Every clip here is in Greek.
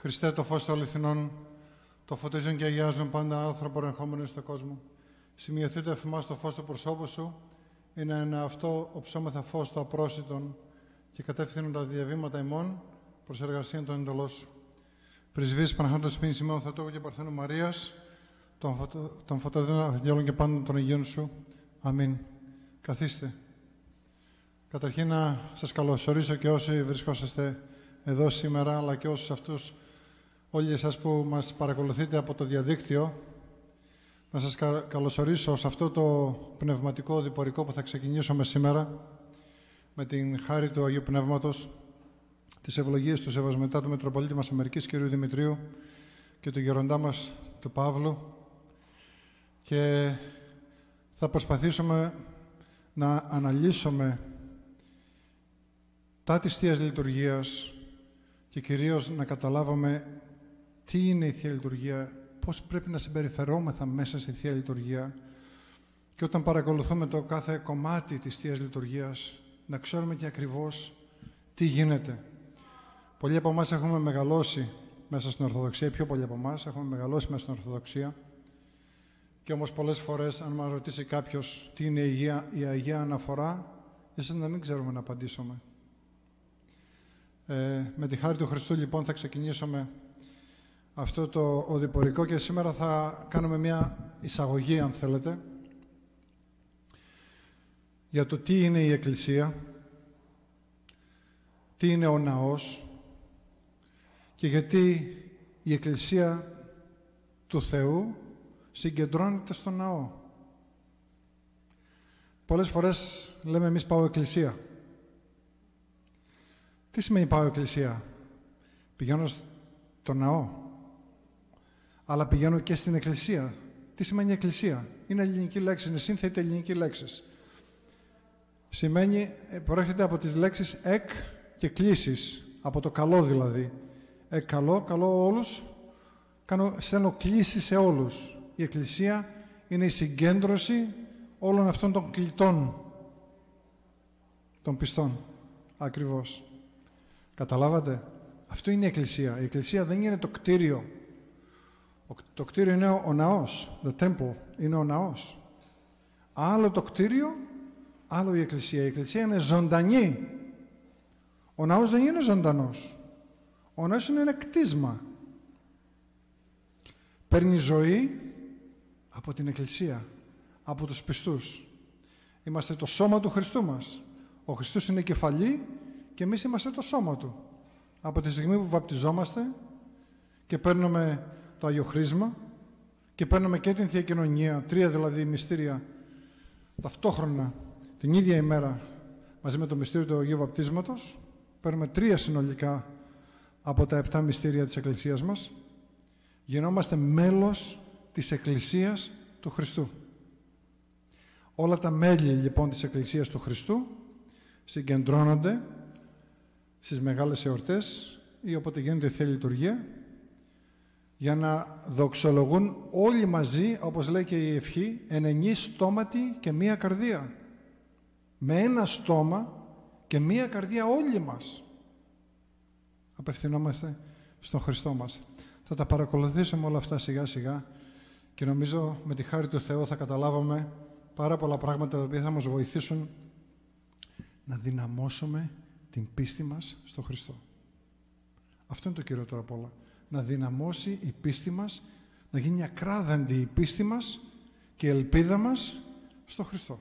Χριστέ το φως των αληθινών, το φωτίζουν και αγιάζουν πάντα άνθρωπο ερχόμενο στον κόσμο. Σημειωθεί το εφημάς το φως του προσώπου σου, είναι ένα αυτό οψόμεθα φως το απρόσιτον και κατεύθυνον τα διαβήματα ημών προς εργασία των εντολών σου. Πρεσβείες Παναχάντων Σπίνη Σημαίων Θεοτόκου και Παρθένου Μαρίας, των, φωτο, των φωτοδίνων αρχαγγέλων και πάντων των Αγίων σου. Αμήν. Καθίστε. Καταρχήν να σας καλωσορίσω και όσοι βρισκόσαστε εδώ σήμερα, αλλά και όσους αυτούς, όλοι εσάς που μας παρακολουθείτε από το διαδίκτυο, να σας καλωσορίσω σε αυτό το πνευματικό διπορικό που θα ξεκινήσουμε σήμερα, με την χάρη του Αγίου Πνεύματος, τις ευλογίες του Σεβασμετά του Μετροπολίτη μας Αμερικής κ. Δημητρίου και του γεροντά μας του Παύλου και θα προσπαθήσουμε να αναλύσουμε τα της Θείας Λειτουργίας και κυρίως να καταλάβουμε τι είναι η Θεία Λειτουργία, πώς πρέπει να συμπεριφερόμεθα μέσα στη Θεία Λειτουργία και όταν παρακολουθούμε το κάθε κομμάτι της Θείας Λειτουργίας να ξέρουμε και ακριβώς τι γίνεται. Πολλοί από εμάς έχουμε μεγαλώσει μέσα στην Ορθοδοξία, πιο πολλοί από εμάς έχουμε μεγαλώσει μέσα στην Ορθοδοξία και όμως πολλές φορές αν μας ρωτήσει κάποιος τι είναι η Αγία, η Αγία Αναφορά, ίσως να μην ξέρουμε να απαντήσουμε. Ε, με τη χάρη του Χριστού λοιπόν θα ξεκινήσουμε αυτό το οδηπορικό και σήμερα θα κάνουμε μια εισαγωγή αν θέλετε για το τι είναι η Εκκλησία, τι είναι ο ναός και γιατί η Εκκλησία του Θεού συγκεντρώνεται στο ναό. Πολλές φορές λέμε εμείς πάω εκκλησία. Τι σημαίνει πάω εκκλησία. Πηγαίνω στο ναό. Αλλά πηγαίνω και στην εκκλησία. Τι σημαίνει εκκλησία; Είναι ελληνική λέξη, είναι σύνθετη ελληνική λέξη. Σημαίνει, ε, προέρχεται από τις λέξεις εκ και κλήσεις. Από το καλό δηλαδή. Εκ καλό, καλό όλους. Κάνω, στέλνω κλήσεις σε όλους. Η εκκλησία είναι η συγκέντρωση όλων αυτών των κλητών των πιστών. Ακριβώς. Καταλάβατε; Αυτό είναι η Εκκλησία. Η Εκκλησία δεν είναι το κτίριο. Το κτίριο είναι ο ναός. The temple είναι ο ναός. Άλλο το κτίριο, άλλο η Εκκλησία. Η Εκκλησία είναι ζωντανή. Ο ναός δεν είναι ζωντανός. Ο ναός είναι ένα κτίσμα. Παίρνει ζωή από την Εκκλησία, από τους πιστούς. Είμαστε το σώμα του Χριστού μας. Ο Χριστός είναι κεφαλή και εμείς είμαστε το σώμα Του. Από τη στιγμή που βαπτιζόμαστε και παίρνουμε το Άγιο Χρήσμα και παίρνουμε και την Θεία Κοινωνία, τρία δηλαδή μυστήρια ταυτόχρονα την ίδια ημέρα μαζί με το μυστήριο του Αγίου Βαπτίσματος παίρνουμε τρία συνολικά από τα επτά μυστήρια της Εκκλησίας μας γινόμαστε μέλος της Εκκλησίας του Χριστού. Όλα τα μέλη λοιπόν της Εκκλησίας του Χριστού συγκεντρώνονται στις μεγάλες εορτές ή όποτε γίνεται η Θεία Λειτουργία για να δοξολογούν όλοι μαζί, όπως λέει και η ευχή, ενενή στόματι και μία καρδία. Με ένα στόμα και μία καρδία όλοι μας. Απευθυνόμαστε στον Χριστό μας. Θα τα παρακολουθήσουμε όλα αυτά σιγά σιγά και νομίζω με τη χάρη του Θεού θα καταλάβουμε πάρα πολλά πράγματα τα οποία θα μας βοηθήσουν να δυναμώσουμε την πίστη μας στο Χριστό. Αυτό είναι το κυριότερο απ' όλα. Να δυναμώσει η πίστη μας, να γίνει ακράδαντη η πίστη μας και η ελπίδα μας στο Χριστό.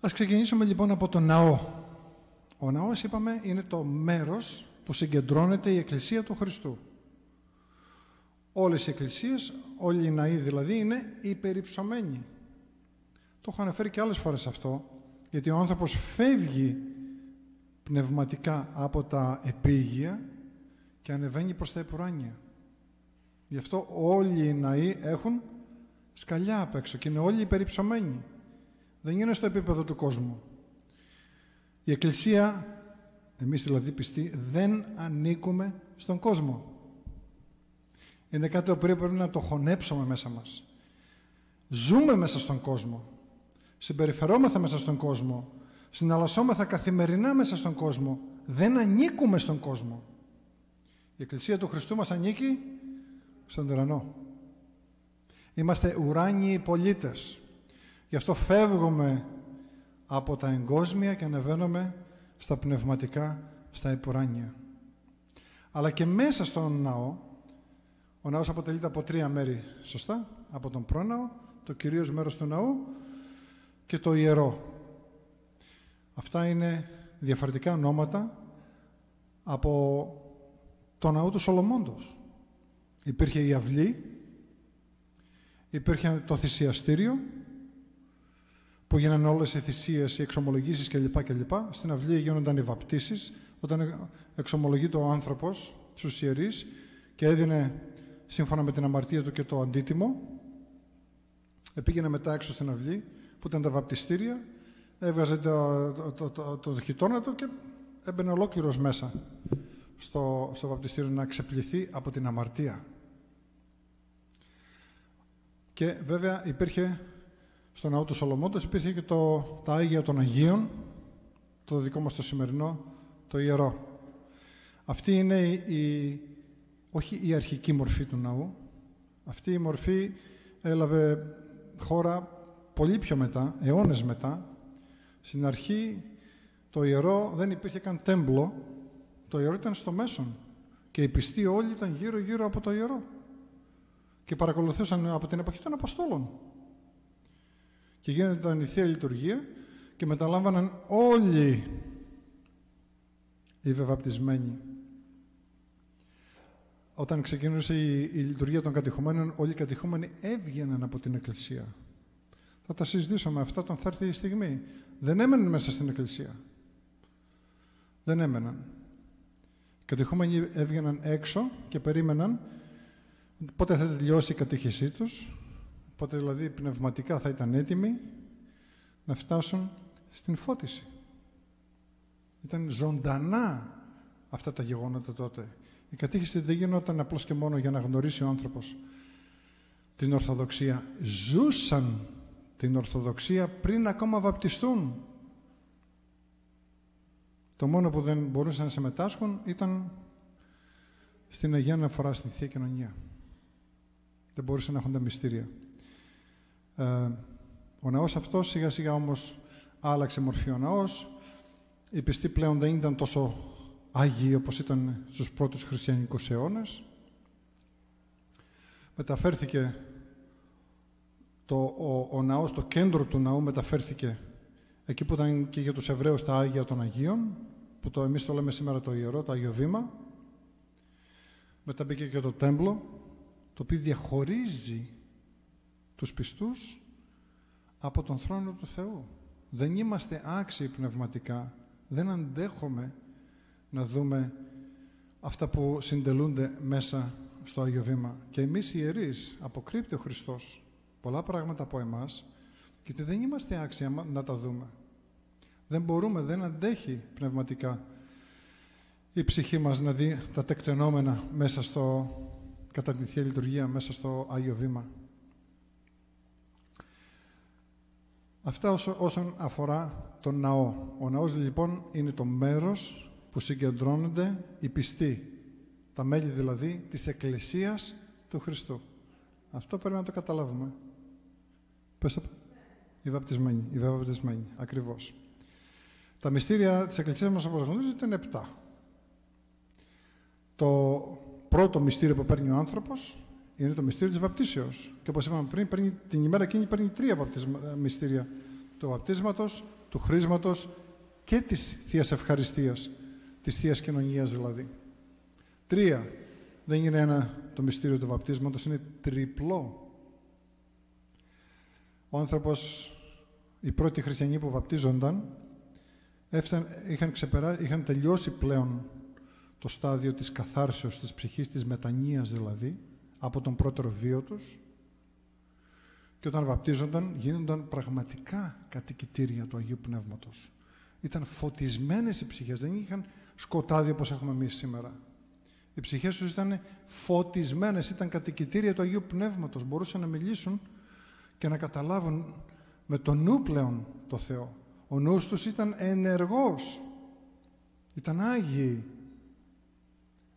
Ας ξεκινήσουμε λοιπόν από τον ναό. Ο ναός, είπαμε, είναι το μέρος που συγκεντρώνεται η Εκκλησία του Χριστού. Όλες οι εκκλησίες, όλοι οι ναοί δηλαδή, είναι υπερυψωμένοι. Το έχω αναφέρει και άλλες φορές αυτό, γιατί ο άνθρωπος φεύγει πνευματικά από τα επίγεια και ανεβαίνει προς τα επουράνια. Γι' αυτό όλοι οι ναοί έχουν σκαλιά απ' έξω και είναι όλοι υπερυψωμένοι. Δεν είναι στο επίπεδο του κόσμου. Η Εκκλησία, εμείς δηλαδή πιστοί, δεν ανήκουμε στον κόσμο. Είναι κάτι το οποίο πρέπει να το χωνέψουμε μέσα μας. Ζούμε μέσα στον κόσμο. Συμπεριφερόμεθα μέσα στον κόσμο. Συναλλασσόμεθα καθημερινά μέσα στον κόσμο. Δεν ανήκουμε στον κόσμο. Η Εκκλησία του Χριστού μας ανήκει στον ουρανό. Είμαστε ουράνιοι πολίτες. Γι' αυτό φεύγουμε από τα εγκόσμια και ανεβαίνουμε στα πνευματικά, στα υπουράνια. Αλλά και μέσα στον ναό, ο ναός αποτελείται από τρία μέρη, σωστά, από τον πρόναο, το κυρίως μέρος του ναού και το ιερό. Αυτά είναι διαφορετικά ονόματα από το ναό του Σολομόντος. Υπήρχε η αυλή, υπήρχε το θυσιαστήριο, που γίνανε όλες οι θυσίες, οι εξομολογήσεις κλπ. κλπ. Στην αυλή γίνονταν οι βαπτίσεις, όταν εξομολογείται ο άνθρωπος στους ιερείς και έδινε σύμφωνα με την αμαρτία του και το αντίτιμο, επήγαινε μετά έξω στην αυλή, που ήταν τα βαπτιστήρια, έβγαζε το, το, το, το, του και έμπαινε ολόκληρος μέσα στο, στο βαπτιστήριο να ξεπληθεί από την αμαρτία. Και βέβαια υπήρχε στο ναό του Σολομώντος υπήρχε και το, τα Άγια των Αγίων, το δικό μας το σημερινό, το ιερό. Αυτή είναι η, όχι η αρχική μορφή του ναού. Αυτή η μορφή έλαβε χώρα πολύ πιο μετά, αιώνες μετά. Στην αρχή το ιερό δεν υπήρχε καν τέμπλο, το ιερό ήταν στο μέσον και οι πιστοί όλοι ήταν γύρω-γύρω από το ιερό και παρακολουθούσαν από την εποχή των Αποστόλων. Και γίνεται η Θεία Λειτουργία και μεταλάμβαναν όλοι οι βεβαπτισμένοι. Όταν ξεκίνησε η, η λειτουργία των κατηχουμένων, όλοι οι κατηχούμενοι έβγαιναν από την Εκκλησία. Θα τα συζητήσουμε αυτά όταν θα έρθει η στιγμή. Δεν έμεναν μέσα στην Εκκλησία. Δεν έμεναν. Οι κατηχούμενοι έβγαιναν έξω και περίμεναν πότε θα τελειώσει η κατήχησή τους, πότε δηλαδή πνευματικά θα ήταν έτοιμοι να φτάσουν στην φώτιση. Ήταν ζωντανά αυτά τα γεγονότα τότε. Η κατήχηση δεν γινόταν απλώς και μόνο για να γνωρίσει ο άνθρωπος την Ορθοδοξία. Ζούσαν την Ορθοδοξία πριν ακόμα βαπτιστούν. Το μόνο που δεν μπορούσαν να συμμετάσχουν ήταν στην Αγία Αναφορά στη Θεία Κοινωνία. Δεν μπορούσαν να έχουν τα μυστήρια. Ε, ο ναός αυτός σιγά σιγά όμως άλλαξε μορφή ο ναός. Οι πιστοί πλέον δεν ήταν τόσο άγιοι όπως ήταν στους πρώτους χριστιανικούς αιώνες. Μεταφέρθηκε το, ο, ο ναός, το κέντρο του ναού μεταφέρθηκε εκεί που ήταν και για τους Εβραίους τα Άγια των Αγίων, που το, εμείς το λέμε σήμερα το Ιερό, το Άγιο Βήμα. Μετά μπήκε και το Τέμπλο, το οποίο διαχωρίζει τους πιστούς από τον θρόνο του Θεού. Δεν είμαστε άξιοι πνευματικά, δεν αντέχουμε να δούμε αυτά που συντελούνται μέσα στο Άγιο Βήμα. Και εμείς οι ιερείς, αποκρύπτει ο Χριστός πολλά πράγματα από εμάς και δεν είμαστε άξιοι να τα δούμε. Δεν μπορούμε, δεν αντέχει πνευματικά η ψυχή μας να δει τα τεκτενόμενα μέσα στο, κατά την Θεία Λειτουργία, μέσα στο Άγιο Βήμα. Αυτά όσον αφορά τον ναό. Ο ναός λοιπόν είναι το μέρος που συγκεντρώνονται οι πιστοί, τα μέλη δηλαδή της Εκκλησίας του Χριστού. Αυτό πρέπει να το καταλάβουμε. Πες το οι βαπτισμένοι, οι βαπτισμένοι, ακριβώς. Τα μυστήρια της Εκκλησίας μας όπως γνωρίζετε είναι επτά. Το πρώτο μυστήριο που παίρνει ο άνθρωπος είναι το μυστήριο της βαπτίσεως. Και όπως είπαμε πριν, παίρνει, την ημέρα εκείνη παίρνει τρία βαπτισμα, μυστήρια. Το βαπτίσματος, του χρήσματος και της Θείας Ευχαριστίας, της Θείας Κοινωνίας δηλαδή. Τρία. Δεν είναι ένα το μυστήριο του βαπτίσματος, είναι τριπλό. Ο άνθρωπος, οι πρώτοι χριστιανοί που βαπτίζονταν, είχαν, ξεπερά, είχαν τελειώσει πλέον το στάδιο της καθάρσεως της ψυχής, της μετανοίας δηλαδή, από τον πρώτο βίο τους και όταν βαπτίζονταν γίνονταν πραγματικά κατοικητήρια του Αγίου Πνεύματος. Ήταν φωτισμένες οι ψυχές, δεν είχαν σκοτάδι όπως έχουμε εμείς σήμερα. Οι ψυχές τους ήταν φωτισμένες, ήταν κατοικητήρια του Αγίου Πνεύματος. Μπορούσαν να μιλήσουν και να καταλάβουν με το νου πλέον το Θεό. Ο νους τους ήταν ενεργός. Ήταν Άγιοι.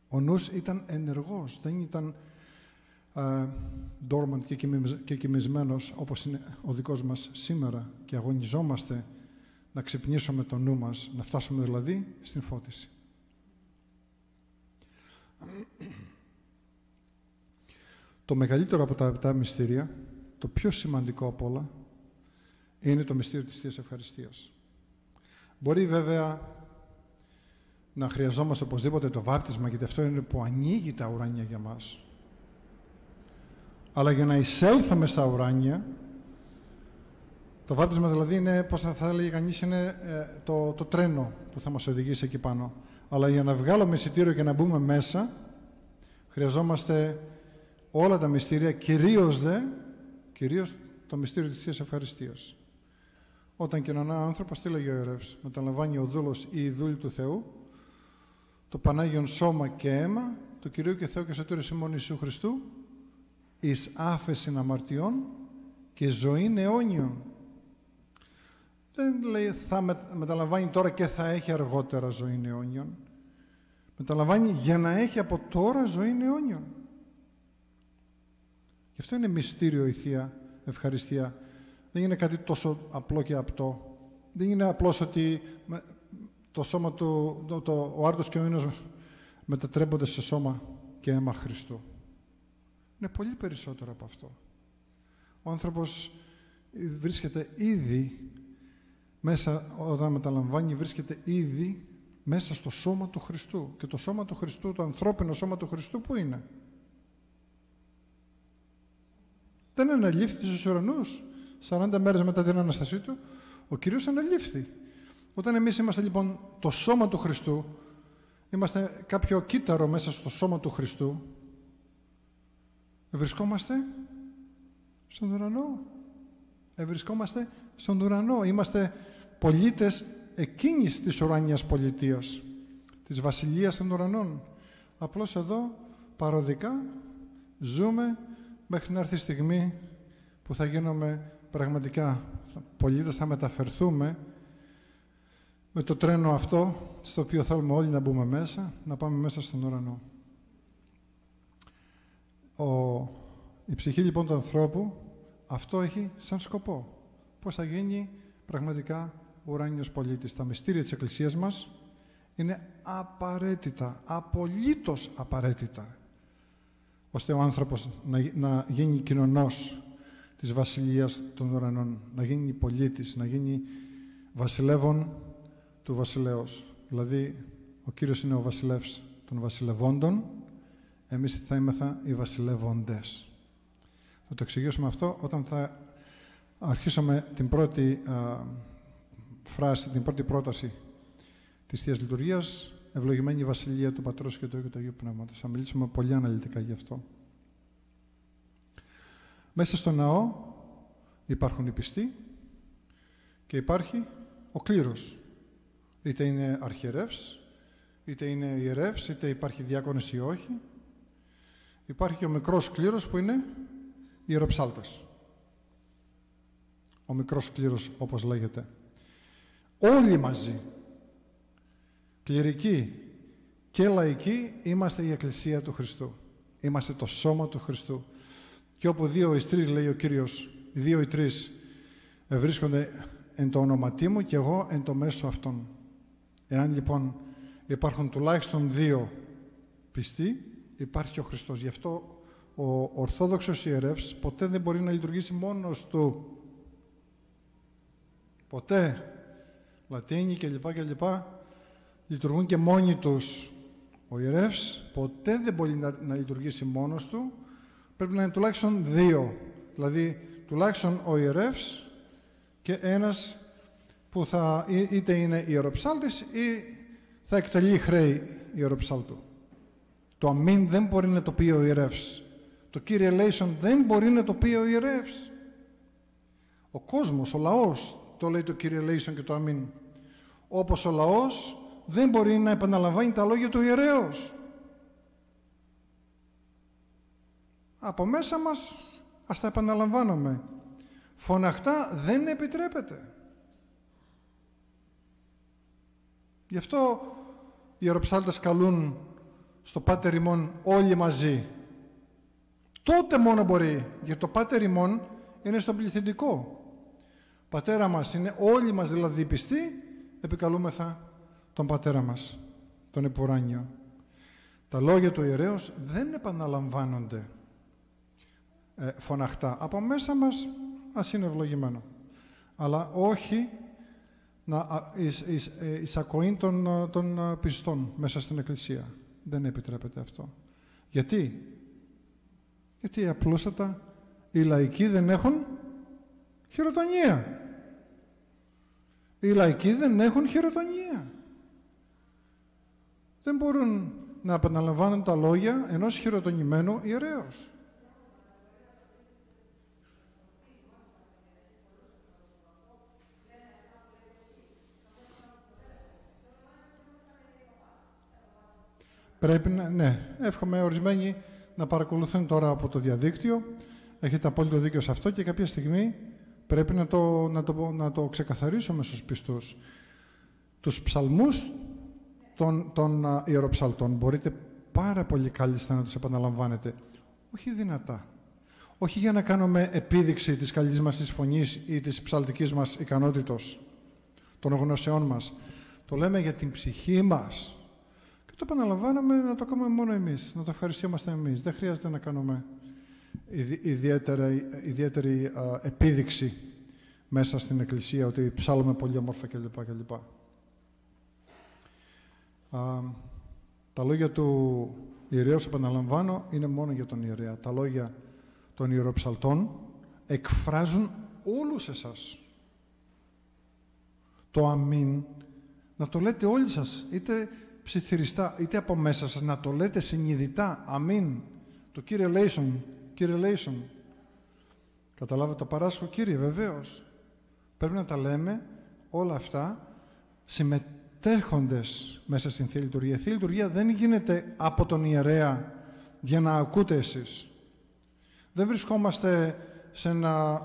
Ο νους ήταν ενεργός, δεν ήταν ε, dormant και, και κοιμισμένος όπως είναι ο δικός μας σήμερα και αγωνιζόμαστε να ξυπνήσουμε το νου μας, να φτάσουμε δηλαδή στην φώτιση. Το μεγαλύτερο από τα επτά μυστήρια, το πιο σημαντικό από όλα, είναι το μυστήριο της Θείας Ευχαριστίας. Μπορεί βέβαια να χρειαζόμαστε οπωσδήποτε το βάπτισμα, γιατί αυτό είναι που ανοίγει τα ουράνια για μας. Αλλά για να εισέλθουμε στα ουράνια, το βάπτισμα δηλαδή είναι, πώς θα, θα έλεγε κανείς, είναι ε, το, το τρένο που θα μας οδηγήσει εκεί πάνω. Αλλά για να βγάλουμε εισιτήριο και να μπούμε μέσα, χρειαζόμαστε όλα τα μυστήρια, κυρίως δε, κυρίως το μυστήριο της Θείας Ευχαριστίας. Όταν κοινωνά ο άνθρωπος, τι λέγει ο ιερεύς, μεταλαμβάνει ο δούλος ή η δούλη του Θεού, το Πανάγιον σώμα και αίμα του Κυρίου και Θεού και Σωτήρου Σιμών Ιησού Χριστού, εις άφεση αμαρτιών και ζωή αιώνιων. Δεν λέει θα μεταλαμβάνει τώρα και θα έχει αργότερα ζωή αιώνιων. Μεταλαμβάνει για να έχει από τώρα ζωή αιώνιων. Γι' αυτό είναι μυστήριο η Θεία Ευχαριστία. Δεν είναι κάτι τόσο απλό και απτό. Δεν είναι απλώς ότι το σώμα του, το, το, ο άρτος και ο ίνος μετατρέπονται σε σώμα και αίμα Χριστού. Είναι πολύ περισσότερο από αυτό. Ο άνθρωπος βρίσκεται ήδη μέσα, όταν μεταλαμβάνει, βρίσκεται ήδη μέσα στο σώμα του Χριστού. Και το σώμα του Χριστού, το ανθρώπινο σώμα του Χριστού, πού είναι; Δεν αναλήφθη στους ουρανούς. 40 μέρες μετά την Αναστασή Του, ο Κύριος αναλήφθη. Όταν εμείς είμαστε λοιπόν το σώμα του Χριστού, είμαστε κάποιο κύτταρο μέσα στο σώμα του Χριστού, βρισκόμαστε στον ουρανό. Ευρισκόμαστε στον ουρανό. Είμαστε πολίτες εκείνης της ουράνιας πολιτείας, της βασιλείας των ουρανών. Απλώς εδώ, παροδικά, ζούμε μέχρι να έρθει η στιγμή που θα γίνουμε πραγματικά πολίτες, θα μεταφερθούμε με το τρένο αυτό, στο οποίο θέλουμε όλοι να μπούμε μέσα, να πάμε μέσα στον ουρανό. Ο, η ψυχή λοιπόν του ανθρώπου αυτό έχει σαν σκοπό. Πώς θα γίνει πραγματικά ουράνιος πολίτης. Τα μυστήρια της Εκκλησίας μας είναι απαραίτητα, απολύτως απαραίτητα, ώστε ο άνθρωπος να, να γίνει κοινωνός της Βασιλείας των Ουρανών, να γίνει πολίτης, να γίνει βασιλεύων του βασιλέως. Δηλαδή, ο Κύριος είναι ο βασιλεύς των βασιλευόντων, εμείς θα είμεθα οι βασιλεύοντες. Θα το εξηγήσουμε αυτό όταν θα αρχίσουμε την πρώτη φράση, την πρώτη πρόταση της Θείας Λειτουργίας, ευλογημένη η Βασιλεία του Πατρός και του Υιού και του Αγίου Πνεύματος. Θα μιλήσουμε πολύ αναλυτικά γι' αυτό. Μέσα στο ναό υπάρχουν οι πιστοί και υπάρχει ο κλήρος. Είτε είναι αρχιερεύς, είτε είναι ιερεύς, είτε υπάρχει διάκονος ή όχι. Υπάρχει και ο μικρός κλήρος που είναι ιεροψάλτες. Ο μικρός κλήρος όπως λέγεται. Όλοι μαζί, κληρικοί και λαϊκοί, είμαστε η Εκκλησία του Χριστού. Είμαστε το σώμα του Χριστού. Και όπου δύο ή τρεις, λέει ο Κύριος, οι δύο ή τρεις βρίσκονται εν το ονοματί μου και εγώ εν το μέσο αυτών. Εάν λοιπόν υπάρχουν τουλάχιστον δύο πιστοί, υπάρχει ο Χριστός. Γι' αυτό ο Ορθόδοξος ιερεύς ποτέ δεν μπορεί να λειτουργήσει μόνος του. Ποτέ. Λατίνοι και λοιπά και λοιπά λειτουργούν και μόνοι τους. Ο ιερεύς ποτέ δεν μπορεί να, να λειτουργήσει μόνος του. Πρέπει να είναι τουλάχιστον δύο. Δηλαδή τουλάχιστον ο ιερεύς και ένας που θα είτε είναι ιεροψάλτης ή θα εκτελεί χρέη ιεροψάλτου. Το αμήν δεν μπορεί να το πει ο ιερεύς. Το Κύριε Λέισον δεν μπορεί να το πει ο ιερεύς. Ο κόσμος, ο λαός το λέει το Κύριε Λέισον και το αμήν. Όπως ο λαός δεν μπορεί να επαναλαμβάνει τα λόγια του ιερέως. Από μέσα μας ας τα επαναλαμβάνουμε. Φωναχτά δεν επιτρέπεται. Γι' αυτό οι ιεροψάλτες καλούν στο Πάτερ ημών όλοι μαζί. Τότε μόνο μπορεί, γιατί το Πάτερ ημών είναι στο πληθυντικό. Πατέρα μας είναι όλοι μας δηλαδή πιστοί, επικαλούμεθα τον Πατέρα μας, τον Επουράνιο. Τα λόγια του ιερέως δεν επαναλαμβάνονται ε, φωναχτά. Από μέσα μας ας είναι ευλογημένο. Αλλά όχι να εις, εις, ε, εισακοήν των, ε, των ε, πιστών μέσα στην Εκκλησία. Δεν επιτρέπεται αυτό. Γιατί; Γιατί απλούστατα οι λαϊκοί δεν έχουν χειροτονία. Οι λαϊκοί δεν έχουν χειροτονία. Δεν μπορούν να επαναλαμβάνουν τα λόγια ενός χειροτονημένου ιερέως. Πρέπει να, ναι, εύχομαι ορισμένοι να παρακολουθούν τώρα από το διαδίκτυο. Έχετε απόλυτο δίκιο σε αυτό και κάποια στιγμή πρέπει να το, να το, να το ξεκαθαρίσουμε στους πιστούς. Τους ψαλμούς των, των ιεροψαλτών μπορείτε πάρα πολύ κάλλιστα να τους επαναλαμβάνετε. Όχι δυνατά. Όχι για να κάνουμε επίδειξη της καλής μας της φωνής ή της ψαλτικής μας ικανότητος, των γνωσεών μας. Το λέμε για την ψυχή μας, και το επαναλαμβάνουμε να το κάνουμε μόνο εμείς, να το ευχαριστιόμαστε εμείς. Δεν χρειάζεται να κάνουμε ιδιαίτερη, ιδιαίτερη επίδειξη μέσα στην Εκκλησία ότι ψάλλουμε πολύ όμορφα κλπ. κλπ. Α, τα λόγια του ιερέου, επαναλαμβάνω, είναι μόνο για τον ιερέα. Τα λόγια των ιεροψαλτών εκφράζουν όλους εσάς. Το αμήν, να το λέτε όλοι σας, είτε ψιθυριστά, είτε από μέσα σας, να το λέτε συνειδητά, αμήν, το Κύριε Λέισον, Κύριε Λέισον. Καταλάβετε το παράσχο, Κύριε, βεβαίως. Πρέπει να τα λέμε όλα αυτά συμμετέχοντες μέσα στην Θεία Λειτουργία. Η Θεία Λειτουργία δεν γίνεται από τον ιερέα για να ακούτε εσείς. Δεν βρισκόμαστε σε ένα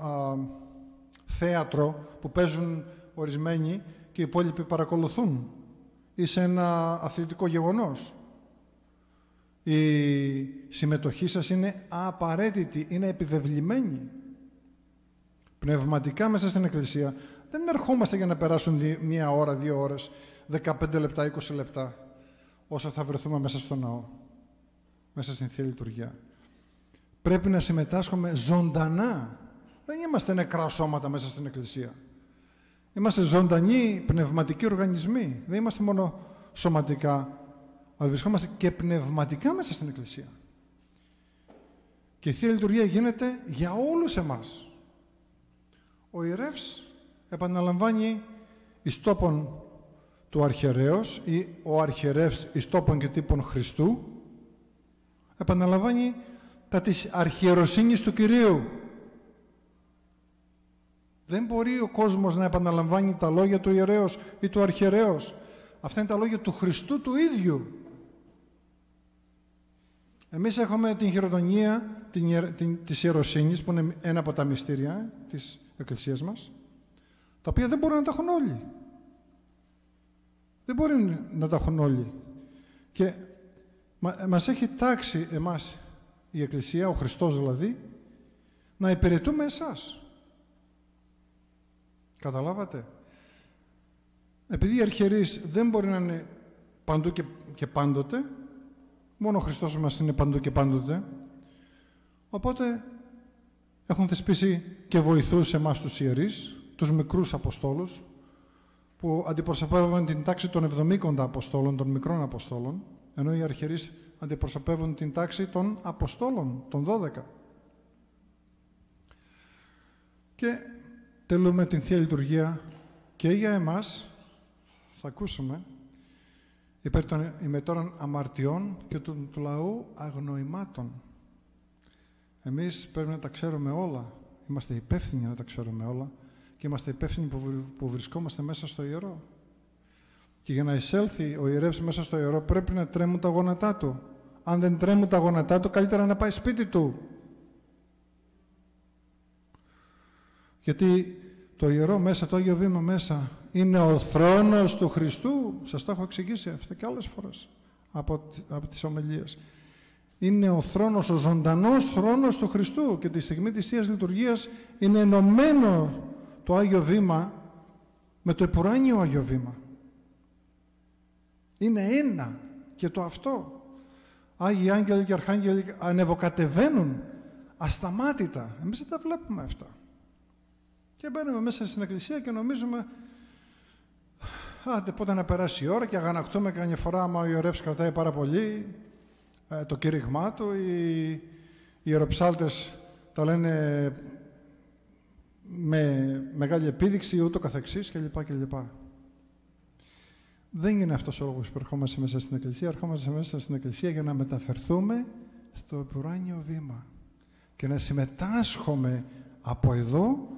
θέατρο που παίζουν ορισμένοι και οι υπόλοιποι παρακολουθούν ή σε ένα αθλητικό γεγονός. Η συμμετοχή σας είναι απαραίτητη, είναι επιβεβλημένη. Πνευματικά μέσα στην Εκκλησία δεν ερχόμαστε για να περάσουν μία ώρα, δύο ώρες, 15 λεπτά, 20 λεπτά, όσο θα βρεθούμε μέσα στο ναό, μέσα στην Θεία Λειτουργία. Πρέπει να συμμετάσχουμε ζωντανά. Δεν είμαστε νεκρά σώματα μέσα στην Εκκλησία. Είμαστε ζωντανοί πνευματικοί οργανισμοί. Δεν είμαστε μόνο σωματικά, αλλά βρισκόμαστε και πνευματικά μέσα στην Εκκλησία. Και η Θεία Λειτουργία γίνεται για όλους εμάς. Ο ιερεύς επαναλαμβάνει εις τόπον του αρχαιρέως ή ο αρχαιρεύς εις τόπον και τύπων Χριστού επαναλαμβάνει τα της αρχιεροσύνης του Κυρίου δεν μπορεί ο κόσμος να επαναλαμβάνει τα λόγια του ιερέως ή του αρχαιρέως. Αυτά είναι τα λόγια του Χριστού του ίδιου. Εμείς έχουμε την χειροτονία την, την, της ιεροσύνης, που είναι ένα από τα μυστήρια της Εκκλησίας μας, τα οποία δεν μπορούν να τα έχουν όλοι. Δεν μπορεί να τα έχουν όλοι. Και μας έχει τάξει εμάς η Εκκλησία, ο Χριστός δηλαδή, να υπηρετούμε εσάς. Καταλάβατε; Επειδή οι αρχιερείς δεν μπορεί να είναι παντού και, και πάντοτε, μόνο ο Χριστός μας είναι παντού και πάντοτε, οπότε έχουν θεσπίσει και βοηθούς εμάς τους ιερείς, τους μικρούς Αποστόλους, που αντιπροσωπεύουν την τάξη των 70 Αποστόλων, των μικρών Αποστόλων, ενώ οι αρχιερείς αντιπροσωπεύουν την τάξη των Αποστόλων, των 12. Και τελούμε την Θεία Λειτουργία και για εμάς θα ακούσουμε υπέρ των ημετώρων αμαρτιών και του, του λαού αγνοημάτων. Εμείς πρέπει να τα ξέρουμε όλα. Είμαστε υπεύθυνοι να τα ξέρουμε όλα και είμαστε υπεύθυνοι που, βρισκόμαστε μέσα στο ιερό. Και για να εισέλθει ο ιερεύς μέσα στο ιερό πρέπει να τρέμουν τα γόνατά του. Αν δεν τρέμουν τα γόνατά του, καλύτερα να πάει σπίτι του. Γιατί το Ιερό μέσα, το Άγιο Βήμα μέσα, είναι ο θρόνος του Χριστού. Σας το έχω εξηγήσει αυτό και άλλες φορές. από, από τις ομιλίες. Είναι ο θρόνος, ο ζωντανός θρόνος του Χριστού και τη στιγμή της Θείας Λειτουργίας είναι ενωμένο το Άγιο Βήμα με το επουράνιο Άγιο Βήμα. Είναι ένα και το αυτό. Άγιοι Άγγελοι και Αρχάγγελοι ανεβοκατεβαίνουν ασταμάτητα. Εμείς δεν τα βλέπουμε αυτά. Και μπαίνουμε μέσα στην εκκλησία και νομίζουμε άντε πότε να περάσει η ώρα και αγανακτούμε καμιά φορά άμα ο ιερεύς κρατάει πάρα πολύ ε, το κήρυγμά του, οι, οι ιεροψάλτες τα λένε με μεγάλη επίδειξη ούτω καθεξής κλπ. κλπ. Δεν είναι αυτός ο λόγος που ερχόμαστε μέσα στην Εκκλησία. Ερχόμαστε μέσα στην Εκκλησία για να μεταφερθούμε στο επουράνιο βήμα και να συμμετάσχουμε από εδώ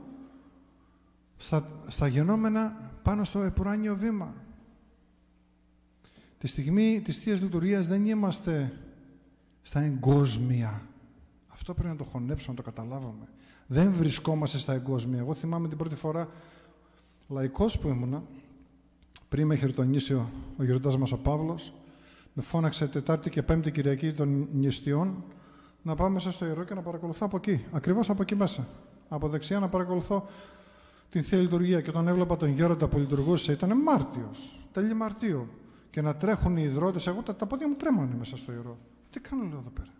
στα, στα γενόμενα πάνω στο επουράνιο βήμα. Τη στιγμή της Θείας Λειτουργίας δεν είμαστε στα εγκόσμια. Αυτό πρέπει να το χωνέψουμε, να το καταλάβουμε. Δεν βρισκόμαστε στα εγκόσμια. Εγώ θυμάμαι την πρώτη φορά λαϊκός που ήμουνα, πριν με χειροτονήσει ο, ο γεροντάς μας ο Παύλος, με φώναξε Τετάρτη και Πέμπτη Κυριακή των νηστιών να πάω μέσα στο ιερό και να παρακολουθώ από εκεί. Ακριβώς από εκεί μέσα. Από δεξιά να παρακολουθώ την Θεία Λειτουργία. Και όταν έβλεπα τον γέροντα που λειτουργούσε, ήταν Μάρτιος, τέλειο Μαρτίου. Και να τρέχουν οι υδρότες, εγώ τα, τα πόδια μου τρέμανε μέσα στο ιερό. Τι κάνω λέω εδώ πέρα;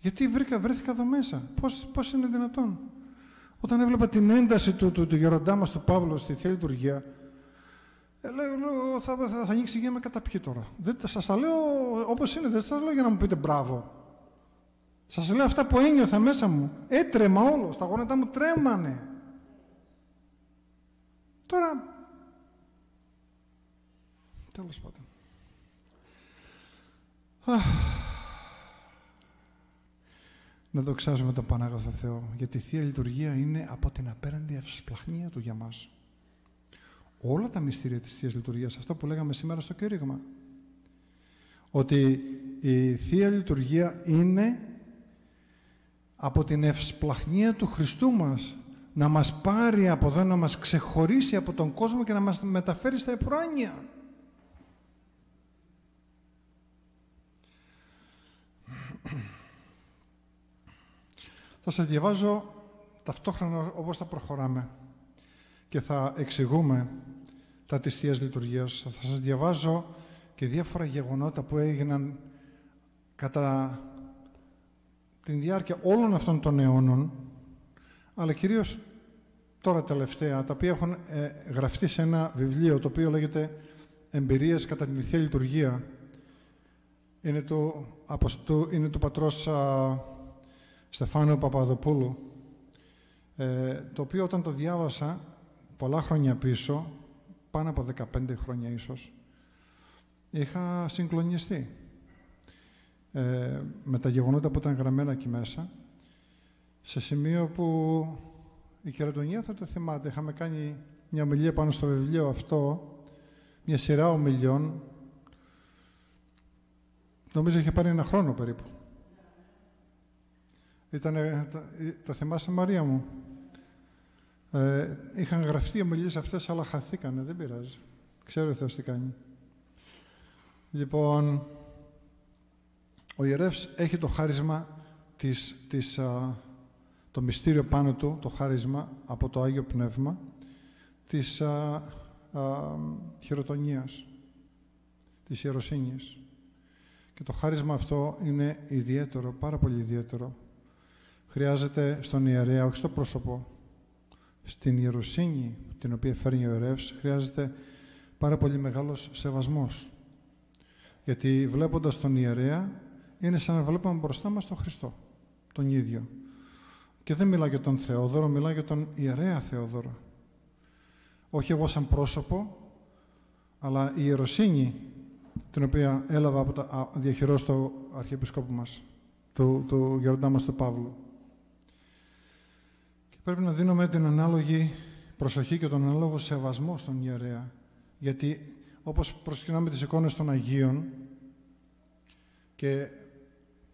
Γιατί βρήκα, βρέθηκα εδώ μέσα; Πώς, πώς είναι δυνατόν; Όταν έβλεπα την ένταση του, του, του γεροντά μας του Παύλου στη Θεία Λειτουργία, ε, λέω, λέω, θα, θα, θα ανοίξει για με καταπιεί τώρα. Δεν, σας τα λέω όπως είναι, δεν σας λέω για να μου πείτε μπράβο. Σας λέω αυτά που ένιωθα μέσα μου. Έτρεμα όλο, τα γόνατά μου τρέμανε. Τώρα, τέλος πάντων. Να δοξάζουμε τον Πανάγαθο Θεό, γιατί η Θεία Λειτουργία είναι από την απέραντη ευσπλαχνία Του για μας. Όλα τα μυστήρια της Θείας Λειτουργίας, αυτό που λέγαμε σήμερα στο κήρυγμα, ότι η Θεία Λειτουργία είναι από την ευσπλαχνία του Χριστού μας να μας πάρει από εδώ, να μας ξεχωρίσει από τον κόσμο και να μας μεταφέρει στα επουράνια. Θα σας διαβάζω ταυτόχρονα όπως θα προχωράμε και θα εξηγούμε τα της Θείας Λειτουργίας. Θα σας διαβάζω και διάφορα γεγονότα που έγιναν κατά την διάρκεια όλων αυτών των αιώνων, αλλά κυρίως τώρα τελευταία, τα οποία έχουν ε, γραφτεί σε ένα βιβλίο το οποίο λέγεται «Εμπειρίες κατά την Θεία Λειτουργία». Είναι του, είναι του πατρός α, Στεφάνου Παπαδοπούλου, ε, το οποίο όταν το διάβασα πολλά χρόνια πίσω, πάνω από 15 χρόνια ίσως, είχα συγκλονιστεί ε, με τα γεγονότα που ήταν γραμμένα εκεί μέσα, σε σημείο που η κερατονία θα το θυμάται. Είχαμε κάνει μια ομιλία πάνω στο βιβλίο αυτό, μια σειρά ομιλιών. Νομίζω είχε πάρει ένα χρόνο περίπου. Ήτανε, το θυμάσαι Μαρία μου; Ε, είχαν γραφτεί οι ομιλίες αυτές, αλλά χαθήκανε. Δεν πειράζει. Ξέρω ο Θεός τι κάνει. Λοιπόν, ο ιερεύς έχει το χάρισμα της, της, το μυστήριο πάνω του, το χάρισμα από το Άγιο Πνεύμα της α, α, χειροτονίας, της ιεροσύνης. Και το χάρισμα αυτό είναι ιδιαίτερο, πάρα πολύ ιδιαίτερο. Χρειάζεται στον ιερέα, όχι στο πρόσωπο, στην ιεροσύνη την οποία φέρνει ο ιερεύς, χρειάζεται πάρα πολύ μεγάλος σεβασμός. Γιατί βλέποντας τον ιερέα, είναι σαν να βλέπουμε μπροστά μας τον Χριστό, τον ίδιο. Και δεν μιλάω για τον Θεόδωρο, μιλάω για τον ιερέα Θεόδωρο. Όχι εγώ σαν πρόσωπο, αλλά η ιεροσύνη την οποία έλαβα από τα διαχειρός του Αρχιεπισκόπου μας, του, του γεροντά μας του Παύλου. Και πρέπει να δίνουμε την ανάλογη προσοχή και τον ανάλογο σεβασμό στον ιερέα. Γιατί όπως προσκυνάμε τις εικόνες των Αγίων και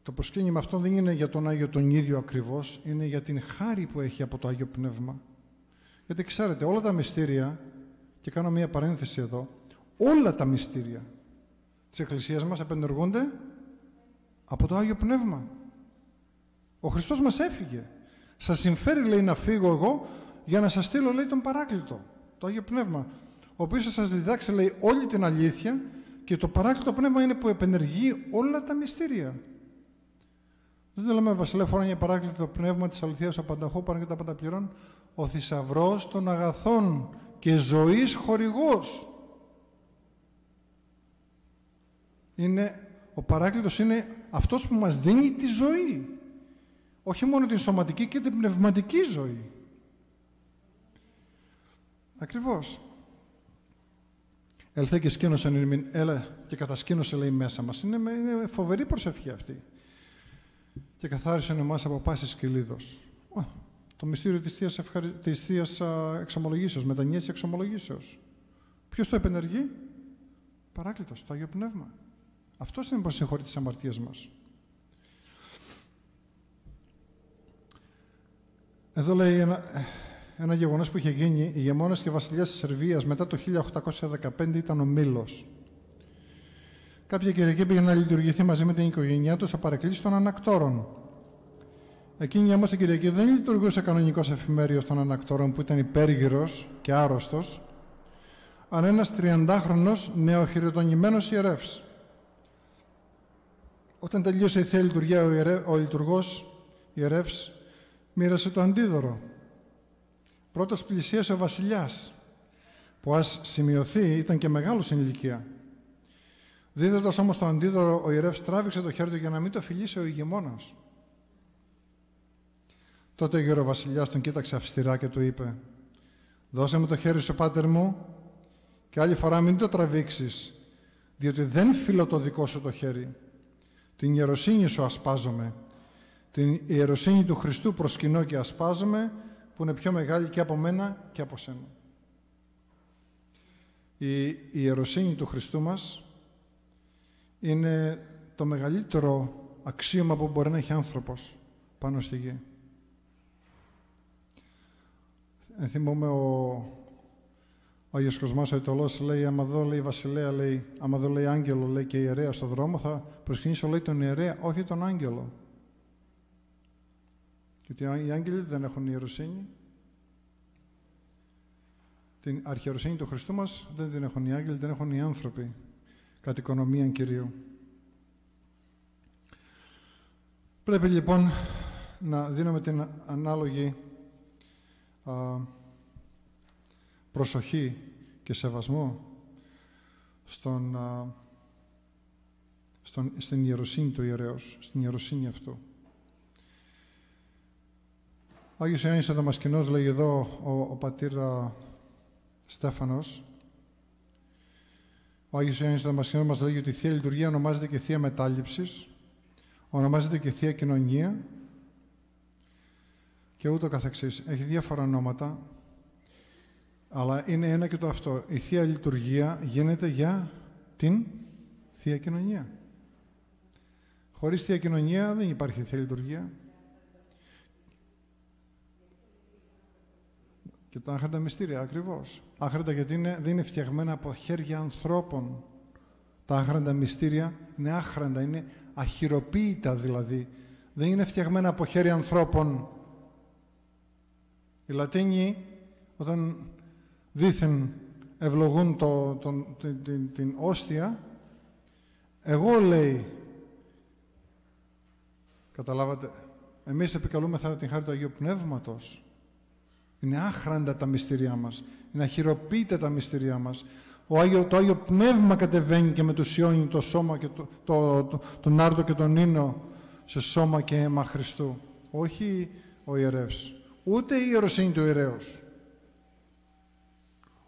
το προσκύνημα αυτό δεν είναι για τον Άγιο τον ίδιο ακριβώς, είναι για την χάρη που έχει από το Άγιο Πνεύμα. Γιατί ξέρετε, όλα τα μυστήρια, και κάνω μία παρένθεση εδώ, όλα τα μυστήρια της Εκκλησίας μας επενεργούνται από το Άγιο Πνεύμα. Ο Χριστός μας έφυγε. Σας συμφέρει, λέει, να φύγω εγώ για να σας στείλω, λέει, τον Παράκλητο, το Άγιο Πνεύμα, ο οποίος θα σας διδάξει, λέει, όλη την αλήθεια και το Παράκλητο Πνεύμα είναι που επενεργεί όλα τα μυστήρια. Δεν το λέμε βασιλεία φοράνε παράκλητο πνεύμα της αληθείας ο πανταχού πάνω και τα πανταπληρών, ο θησαυρός των αγαθών και ζωής χορηγός. Είναι, ο παράκλητος είναι αυτός που μας δίνει τη ζωή. Όχι μόνο την σωματική και την πνευματική ζωή. Ακριβώς. Ελθέ και σκήνωσαν, έλα και κατασκήνωσε λέει μέσα μας. Είναι, είναι φοβερή προσευχή αυτή. Και καθάρισαν εμάς από πάσης κυλίδος. Το μυστήριο της Θείας, ευχαρι... της θείας εξομολογήσεως, μετανοίας εξομολογήσεως. Ποιος το επενεργεί; Παράκλητος, το Άγιο Πνεύμα. Αυτός είναι που συγχωρεί τις αμαρτίες μας. Εδώ λέει ένα, ένα γεγονός που είχε γίνει. Οι ηγεμόνες και βασιλιάς της Σερβίας μετά το 1815 ήταν ο Μήλος. Κάποια Κυριακή πήγε να λειτουργηθεί μαζί με την οικογένειά του σε παρεκκλήσει των ανακτόρων. Εκείνη όμως την Κυριακή δεν λειτουργούσε κανονικός εφημέριο των ανακτόρων που ήταν υπέργυρος και άρρωστος, αλλά ένας 30χρονο νεοχειροτονημένος ιερεύς. Όταν τελείωσε η θεία λειτουργία, ο, ιερε... ο λειτουργός ιερεύς μοίρασε το αντίδωρο. Πρώτος πλησίασε ο βασιλιάς, που ας σημειωθεί ήταν και μεγάλος στην ηλικία. Δίδοντας όμως το αντίδωρο, ο ιερεύς τράβηξε το χέρι του για να μην το φιλήσει ο ηγεμόνας. Τότε ο γεροβασιλιάς τον κοίταξε αυστηρά και του είπε «Δώσε μου το χέρι σου, πάτερ μου, και άλλη φορά μην το τραβήξεις, διότι δεν φιλώ το δικό σου το χέρι. Την ιεροσύνη σου ασπάζομαι. Την ιεροσύνη του Χριστού προσκυνώ και ασπάζομαι, που είναι πιο μεγάλη και από μένα και από σένα». Η ιεροσύνη του Χριστού μας είναι το μεγαλύτερο αξίωμα που μπορεί να έχει άνθρωπος πάνω στη γη. Ε, θυμόμαι ο, ο Άγιος Κοσμάς ο Ιτωλός λέει άμα δω λέει βασιλέα λέει άμα δω λέει άγγελο λέει και ιερέα στο δρόμο θα προσκυνήσω λέει τον ιερέα όχι τον άγγελο γιατί οι άγγελοι δεν έχουν ιεροσύνη. Την αρχαιοσύνη του Χριστού μας δεν την έχουν οι άγγελοι, δεν έχουν οι άνθρωποι κατ' οικονομία Κυρίου. Πρέπει λοιπόν να δίνουμε την ανάλογη προσοχή και σεβασμό στον, στον, στην ιεροσύνη του ιερέως, στην ιεροσύνη αυτού. Ο Άγιος Ιωάννης ο Δαμασκηνός λέει εδώ ο, ο πατήρ Στέφανος ο Άγιος Ιωάννης ο Δαμασκηνός μας λέει ότι η Θεία Λειτουργία ονομάζεται και Θεία Μετάληψης ονομάζεται και Θεία Κοινωνία και ούτω καθεξής. Έχει διάφορα ονόματα, αλλά είναι ένα και το αυτό. Η Θεία Λειτουργία γίνεται για την Θεία Κοινωνία. Χωρίς Θεία Κοινωνία δεν υπάρχει Θεία Λειτουργία. Και τα άχραντα μυστήρια, ακριβώς. Άχραντα γιατί είναι, δεν είναι φτιαγμένα από χέρια ανθρώπων. Τα άχραντα μυστήρια είναι άχραντα, είναι αχυροποίητα δηλαδή. Δεν είναι φτιαγμένα από χέρια ανθρώπων οι Λατίνοι όταν δήθεν ευλογούν το, τον, την, την, την όστια, εγώ λέει, καταλάβατε, εμείς επικαλούμεθα την χάρη του Αγίου Πνεύματος. Είναι άχραντα τα μυστηριά μας, είναι αχυροποίητα τα μυστηριά μας. Ο Άγιο, το Άγιο Πνεύμα κατεβαίνει και μετουσιώνει το σώμα και το, το, το, τον άρτο και τον ίνο σε σώμα και αίμα Χριστού. Όχι ο ιερεύς ούτε η ιεροσύνη του ιερέως,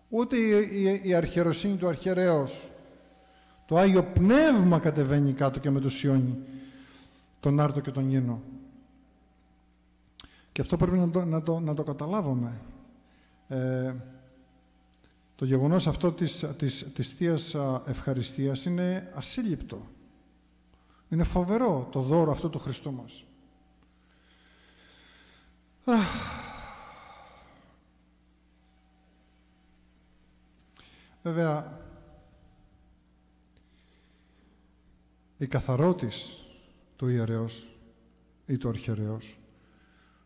ούτε η, η, η αρχιεροσύνη του αρχιερέως. Το Άγιο Πνεύμα κατεβαίνει κάτω και μετουσιώνει τον Άρτο και τον Γήνο. Και αυτό πρέπει να το, να το, να το καταλάβουμε. Ε, το γεγονός αυτό της, της, της Θείας Ευχαριστίας είναι ασύλληπτο. Είναι φοβερό το δώρο αυτό του Χριστού μας. Βέβαια, η καθαρότης του ιερέως ή του αρχαιρέως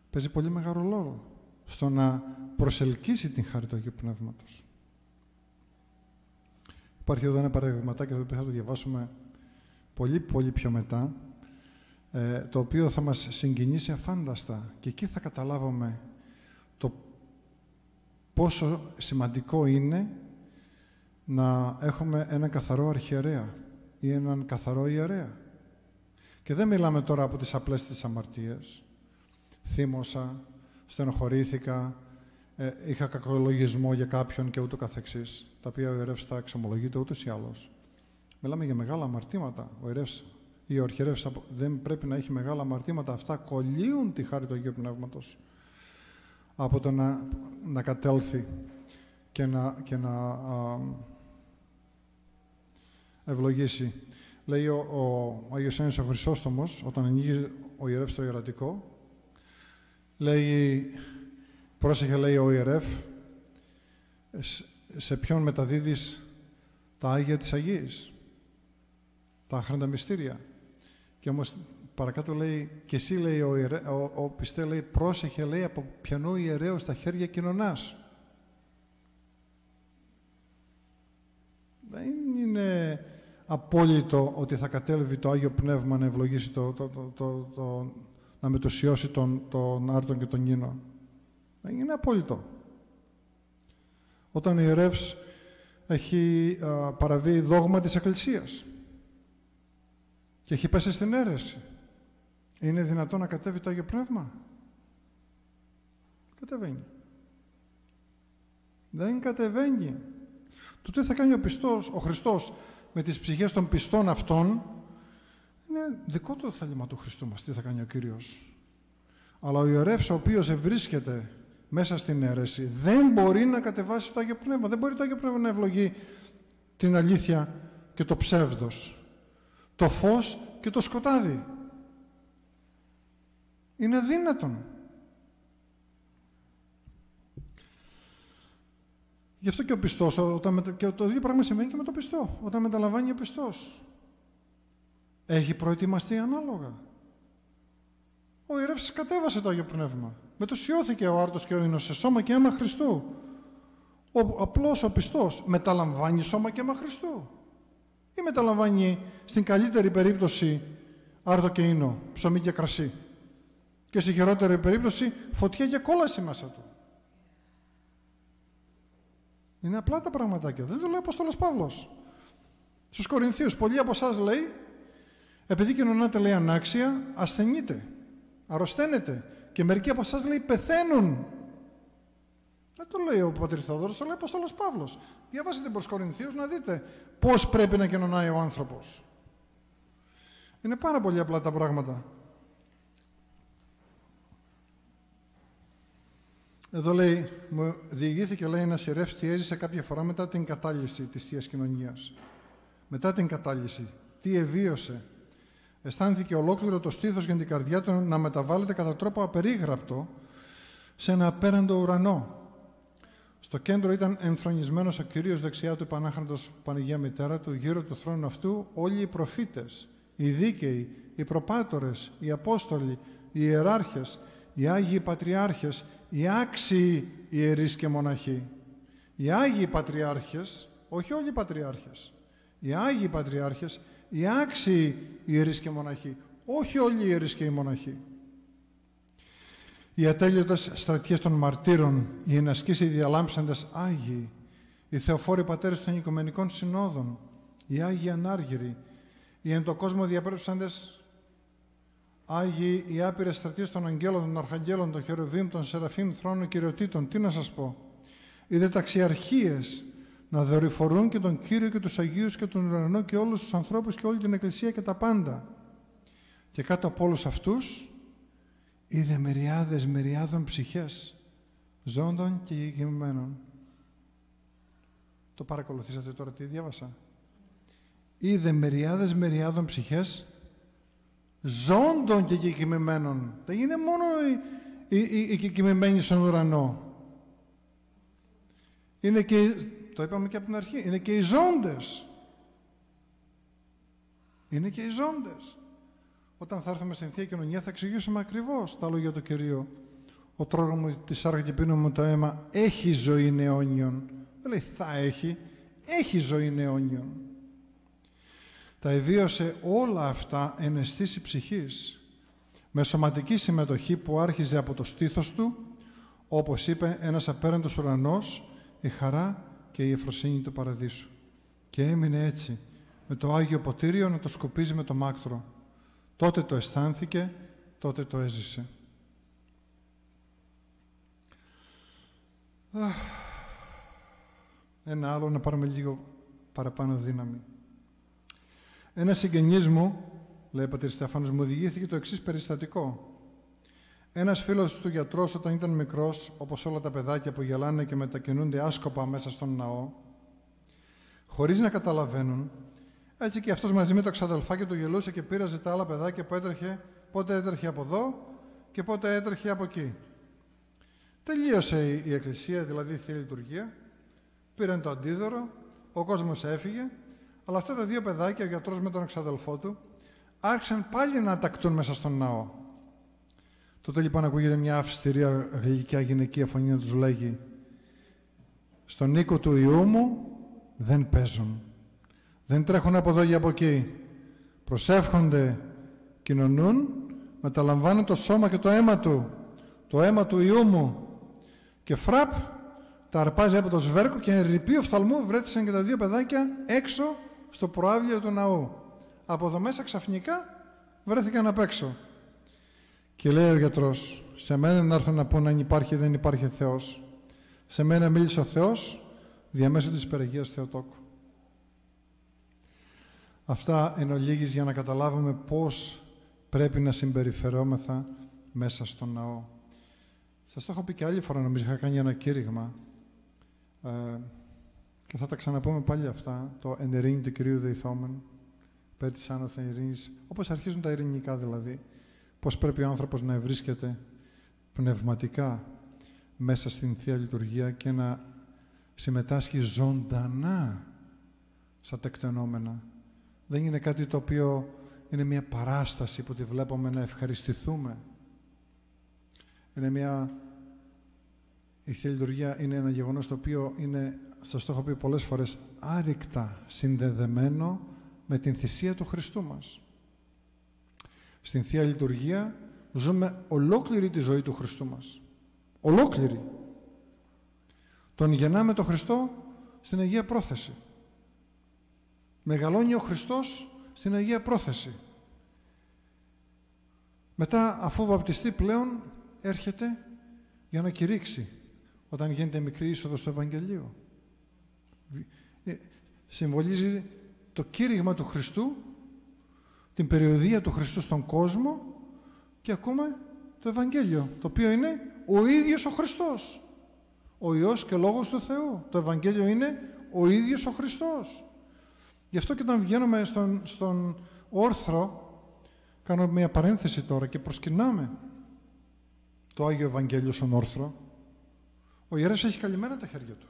παίζει πολύ μεγάλο λόγο στο να προσελκύσει την χάρη του Αγίου Πνεύματος. Υπάρχει εδώ ένα παραδειγματάκι, εδώ θα το διαβάσουμε πολύ πολύ πιο μετά, ε, το οποίο θα μας συγκινήσει αφάνταστα και εκεί θα καταλάβουμε το πόσο σημαντικό είναι να έχουμε ένα καθαρό αρχιερέα ή έναν καθαρό ιερέα. Και δεν μιλάμε τώρα από τις απλές της αμαρτίες. Θύμωσα, στενοχωρήθηκα, ε, είχα κακολογισμό για κάποιον και ούτω καθεξής, τα οποία ο ιερεύς θα εξομολογείται ούτως ή άλλως. Μιλάμε για μεγάλα αμαρτήματα. Ο ιερεύς ή ο αρχιερεύς δεν πρέπει να έχει μεγάλα αμαρτήματα. Αυτά κολλείουν τη χάρη του Αγίου Πνεύματος από το να, να κατέλθει και να, και να ευλογήσει. Λέει ο, ο Άγιος Ένιος ο Χρυσόστομος, όταν ανοίγει ο ιερεύς το ιερατικό, λέει, πρόσεχε λέει ο ιερεύ, σε ποιον μεταδίδεις τα Άγια της Αγίας, τα άχραντα μυστήρια. Και όμως παρακάτω λέει, και εσύ λέει ο, ιερέ, ο, ο πιστέ λέει, πρόσεχε λέει από πιανό ιερέω στα χέρια κοινωνάς. Δεν είναι απόλυτο ότι θα κατέλβει το Άγιο Πνεύμα να ευλογήσει το, το, το, το να μετουσιώσει τον, τον Άρτον και τον Νίνο. Δεν είναι απόλυτο. Όταν ο ιερεύς έχει α, παραβεί δόγμα της Εκκλησίας και έχει πέσει στην αίρεση, είναι δυνατόν να κατέβει το Άγιο Πνεύμα; Κατεβαίνει. Δεν κατεβαίνει. Το τι θα κάνει ο πιστός, ο Χριστός με τις ψυχές των πιστών αυτών είναι δικό του θέλημα του Χριστού μας τι θα κάνει ο Κύριος. Αλλά ο ιερεύς ο οποίος ευρίσκεται μέσα στην αίρεση δεν μπορεί να κατεβάσει το Άγιο Πνεύμα. Δεν μπορεί το Άγιο Πνεύμα να ευλογεί την αλήθεια και το ψεύδος. Το φως και το σκοτάδι. Είναι αδύνατον. Γι' αυτό και ο πιστός, όταν, και το ίδιο πράγμα σημαίνει και με το πιστό, όταν μεταλαμβάνει ο πιστός. Έχει προετοιμαστεί ανάλογα. Ο ιερεύς κατέβασε το Άγιο Πνεύμα. Μετουσιώθηκε ο άρτος και ο ίνος σε σώμα και αίμα Χριστού. Ο απλός ο πιστός μεταλαμβάνει σώμα και αίμα Χριστού. Ή μεταλαμβάνει στην καλύτερη περίπτωση άρτο και ίνο, ψωμί και κρασί. Και στη χειρότερη περίπτωση φωτιά και κόλαση μέσα του. Είναι απλά τα πραγματάκια. Δεν το λέει ο Απόστολος Παύλος. Στους Κορινθίους, πολλοί από εσάς λέει, επειδή κοινωνάτε λέει ανάξια, ασθενείτε, αρρωσταίνετε. Και μερικοί από εσάς λέει πεθαίνουν. Δεν το λέει ο Πατήρ Θεοδόρος, το λέει ο Απόστολος Παύλος. Διαβάσετε προς Κορινθίους να δείτε πώς πρέπει να κοινωνάει ο άνθρωπος. Είναι πάρα πολύ απλά τα πράγματα. Εδώ λέει, μου διηγήθηκε λέει ένας ιερεύς τι έζησε κάποια φορά μετά την κατάλυση της Θείας Κοινωνίας. Μετά την κατάλυση, τι εβίωσε. Αισθάνθηκε ολόκληρο το στήθος για την καρδιά του να μεταβάλλεται κατά τρόπο απερίγραπτο σε ένα απέραντο ουρανό. Στο κέντρο ήταν ενθρονισμένος ο Κυρίος δεξιά του Πανάχραντος Πανηγία Μητέρα του, γύρω του θρόνου αυτού όλοι οι προφήτες, οι δίκαιοι, οι προπάτορες, οι Απόστολοι, οι ιεράρχες, οι Άγιοι Πατριάρχες, οι άξιοι ιερείς και μοναχοί. Οι Άγιοι Πατριάρχες, όχι όλοι οι Πατριάρχες, οι Άγιοι Πατριάρχες, οι άξιοι ιερείς και μοναχοί, όχι όλοι οι ιερείς και οι μοναχοί. Οι ατέλειωτες στρατιές των μαρτύρων, οι ενασκείς οι διαλάμψαντες Άγιοι, οι θεοφόροι πατέρες των Οικουμενικών Συνόδων, οι Άγιοι Ανάργυροι, οι εν το κόσμο διαπρέψαντες Άγιοι οι άπειρες στρατείες των αγγέλων, των αρχαγγέλων, των χερουβίμ, των σεραφείμ, θρόνων κυριοτήτων. Τι να σας πω. Οι ταξιαρχίες να δορυφορούν και τον Κύριο και τους Αγίους και τον ουρανό και όλους τους ανθρώπους και όλη την Εκκλησία και τα πάντα. Και κάτω από όλους αυτούς είδε μεριάδες μεριάδων ψυχές, ζώντων και γεγυμμένων. Το παρακολουθήσατε τώρα τι διάβασα. Είδε μεριάδες μεριάδων ψυχές, ζώντων και κεκοιμημένων. Δεν είναι μόνο οι, οι, οι κεκοιμημένοι στον ουρανό. Είναι και, το είπαμε και από την αρχή, είναι και οι ζώντες. Είναι και οι ζώντες. Όταν θα έρθουμε στην Θεία Κοινωνία θα εξηγήσουμε ακριβώς τα λόγια του Κυρίου. Ο τρόπο μου τη σάρκα και πίνω μου το αίμα έχει ζωή νεόνιον. Δεν λέει θα έχει, έχει ζωή νεόνιον. Τα εβίωσε όλα αυτά εν αισθήση ψυχής, με σωματική συμμετοχή που άρχιζε από το στήθος του, όπως είπε ένας απέραντος ουρανός, η χαρά και η εφροσύνη του παραδείσου. Και έμεινε έτσι, με το Άγιο Ποτήριο να το σκοπίζει με το μάκτρο. Τότε το αισθάνθηκε, τότε το έζησε. Ένα άλλο να πάρουμε λίγο παραπάνω δύναμη. Ένας συγγενής μου, λέει ο πατήρ Στέφανος, μου οδηγήθηκε το εξής περιστατικό. Ένας φίλος του γιατρός όταν ήταν μικρός, όπως όλα τα παιδάκια που γελάνε και μετακινούνται άσκοπα μέσα στον ναό, χωρίς να καταλαβαίνουν, έτσι και αυτός μαζί με το ξαδελφάκι του γελούσε και πήραζε τα άλλα παιδάκια που έτρεχε, πότε έτρεχε από εδώ και πότε έτρεχε από εκεί. Τελείωσε η εκκλησία, δηλαδή η Θεία Λειτουργία, πήραν το αντίδωρο, ο κόσμος έφυγε, αλλά αυτά τα δύο παιδάκια, ο γιατρός με τον εξαδελφό του, άρχισαν πάλι να τακτούν μέσα στον ναό. Τότε λοιπόν ακούγεται μια αυστηρή γλυκιά γυναικεία φωνή να τους λέγει «Στον οίκο του Ιού μου δεν παίζουν, δεν τρέχουν από εδώ και από εκεί, προσεύχονται, κοινωνούν, μεταλαμβάνουν το σώμα και το αίμα του, το αίμα του Ιού μου και φραπ τα αρπάζει από το σβέρκο και ρηπεί οφθαλμού βρέθησαν και τα δύο παιδάκια έξω στο προάβλιο του ναού. Από εδώ μέσα ξαφνικά βρέθηκαν απ' έξω. Και λέει ο γιατρός, σε μένα να έρθουν να πούνε αν υπάρχει ή δεν υπάρχει Θεός. Σε μένα μίλησε ο Θεός διαμέσου της Περαιγείας Θεοτόκου. Αυτά εν ολίγης για να καταλάβουμε πώς πρέπει να συμπεριφερόμεθα μέσα στον ναό. Σας το έχω πει και άλλη φορά, νομίζω, είχα κάνει ένα κήρυγμα ε, και θα τα ξαναπούμε πάλι αυτά, το «Εν του Κυρίου Δεϊθόμεν», πέρα της άνωθεν ειρήνης, όπως αρχίζουν τα ειρηνικά δηλαδή, πώς πρέπει ο άνθρωπος να βρίσκεται πνευματικά μέσα στην Θεία Λειτουργία και να συμμετάσχει ζωντανά στα τεκτενόμενα. Δεν είναι κάτι το οποίο είναι μια παράσταση που τη βλέπουμε να ευχαριστηθούμε. Είναι μια... Η Θεία Λειτουργία είναι ένα γεγονός το οποίο είναι, σας το έχω πει πολλές φορές, άρρηκτα συνδεδεμένο με την θυσία του Χριστού μας. Στην Θεία Λειτουργία ζούμε ολόκληρη τη ζωή του Χριστού μας. Ολόκληρη. Τον γεννάμε το Χριστό στην Αγία Πρόθεση. Μεγαλώνει ο Χριστός στην Αγία Πρόθεση. Μετά, αφού βαπτιστεί πλέον, έρχεται για να κηρύξει όταν γίνεται μικρή είσοδος στο Ευαγγελίο. Ε, συμβολίζει το κήρυγμα του Χριστού, την περιοδία του Χριστού στον κόσμο και ακούμε το Ευαγγέλιο, το οποίο είναι ο ίδιος ο Χριστός. Ο Υιός και Λόγος του Θεού. Το Ευαγγέλιο είναι ο ίδιος ο Χριστός. Γι' αυτό και όταν βγαίνουμε στον, στον όρθρο, κάνω μια παρένθεση τώρα και προσκυνάμε το Άγιο Ευαγγέλιο στον όρθρο, ο ιερέας έχει καλυμμένα τα χέρια του.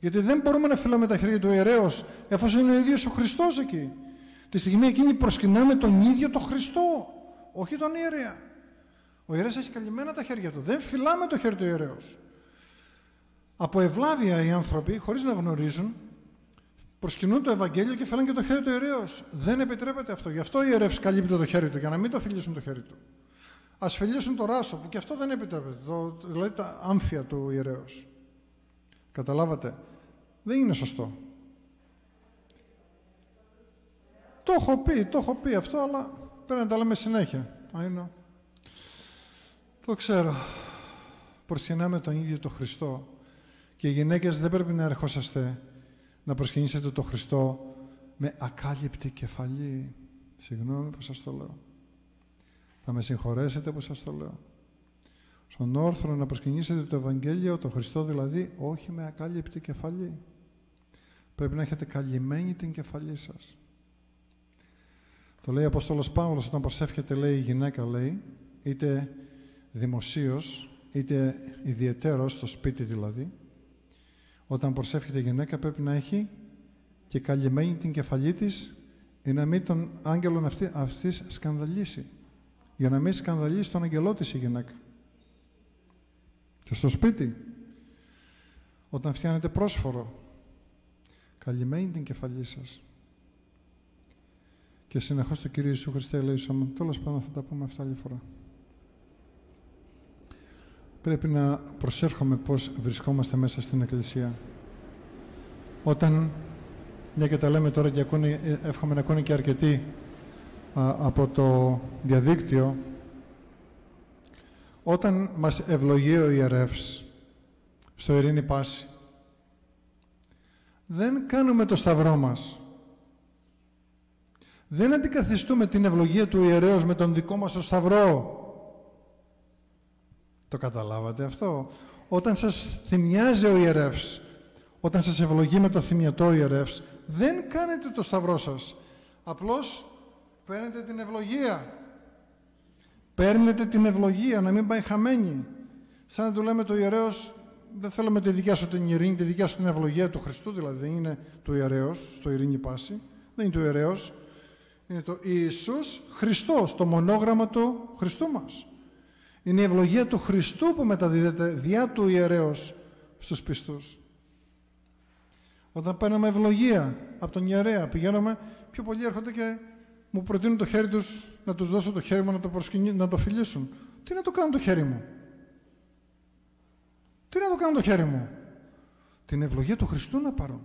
Γιατί δεν μπορούμε να φυλάμε τα χέρια του ιερέως εφόσον είναι ο ίδιος ο Χριστός εκεί. Τη στιγμή εκείνη προσκυνάμε τον ίδιο τον Χριστό, όχι τον ιερέα. Ο ιερέας έχει καλυμμένα τα χέρια του. Δεν φυλάμε το χέρι του ιερέως. Από ευλάβεια οι άνθρωποι, χωρίς να γνωρίζουν, προσκυνούν το Ευαγγέλιο και φέρνουν και το χέρι του ιερέως. Δεν επιτρέπεται αυτό. Γι' αυτό ο ιερεύς καλύπτει το χέρι του, για να μην το φιλήσουν το χέρι του. Ας φιλήσουν το ράσο, που και αυτό δεν επιτρέπεται. Το, δηλαδή τα άμφια του ιερέως. Καταλάβατε. Δεν είναι σωστό. Το έχω πει, το έχω πει αυτό, αλλά πρέπει να τα λέμε συνέχεια. I Το ξέρω. Προσκυνάμε τον ίδιο τον Χριστό. Και οι γυναίκες δεν πρέπει να ερχόσαστε να προσκυνήσετε τον Χριστό με ακάλυπτη κεφαλή. Συγγνώμη που σας το λέω. Θα με συγχωρέσετε που σας το λέω. Στον όρθρο να προσκυνήσετε το Ευαγγέλιο, το Χριστό δηλαδή, όχι με ακάλυπτη κεφαλή. Πρέπει να έχετε καλυμμένη την κεφαλή σας. Το λέει ο Απόστολος Παύλος όταν προσεύχεται, λέει η γυναίκα, λέει, είτε δημοσίως, είτε ιδιαιτέρως, στο σπίτι δηλαδή, όταν προσεύχεται η γυναίκα πρέπει να έχει και καλυμμένη την κεφαλή της είναι να μην τον άγγελον αυτή, αυτής σκανδαλίσει. Για να μην σκανδαλίσει τον αγγελό της η γυναίκα. Και στο σπίτι, όταν φτιάνετε πρόσφορο, καλυμμένη την κεφαλή σας. Και συνεχώς το Κύριο Ιησού Χριστέ λέει σώμα, τέλος πάντων θα τα πούμε αυτά άλλη φορά. Πρέπει να προσέρχομαι πώς βρισκόμαστε μέσα στην Εκκλησία. Όταν, μια και τα λέμε τώρα και ακούνε, ε, εύχομαι να ακούνε και αρκετοί από το διαδίκτυο, όταν μας ευλογεί ο ιερεύς στο ειρήνη πάση, δεν κάνουμε το σταυρό μας. Δεν αντικαθιστούμε την ευλογία του ιερέως με τον δικό μας το σταυρό. Το καταλάβατε αυτό; Όταν σας θυμιάζει ο ιερεύς, όταν σας ευλογεί με το θυμιατό ιερεύς, δεν κάνετε το σταυρό σας. Απλώς παίρνετε την ευλογία. Παίρνετε την ευλογία, να μην πάει χαμένη. Σαν να του λέμε το ιερέος, δεν θέλω με τη δικιά σου την ειρήνη, τη δικιά σου την ευλογία του Χριστού, δηλαδή δεν είναι του ιερέως, στο ειρήνη πάση, δεν είναι του ιερέως, είναι το Ιησούς Χριστός, το μονόγραμμα του Χριστού μας. Είναι η ευλογία του Χριστού που μεταδίδεται διά του ιερέως στους πιστούς. Όταν παίρνουμε ευλογία από τον ιερέα, πηγαίνουμε, πιο πολλοί έρχονται και μου προτείνουν το χέρι τους, να τους δώσω το χέρι μου να το, να το φιλήσουν. Τι να το κάνω το χέρι μου; Τι να το κάνω το χέρι μου; Την ευλογία του Χριστού να πάρω.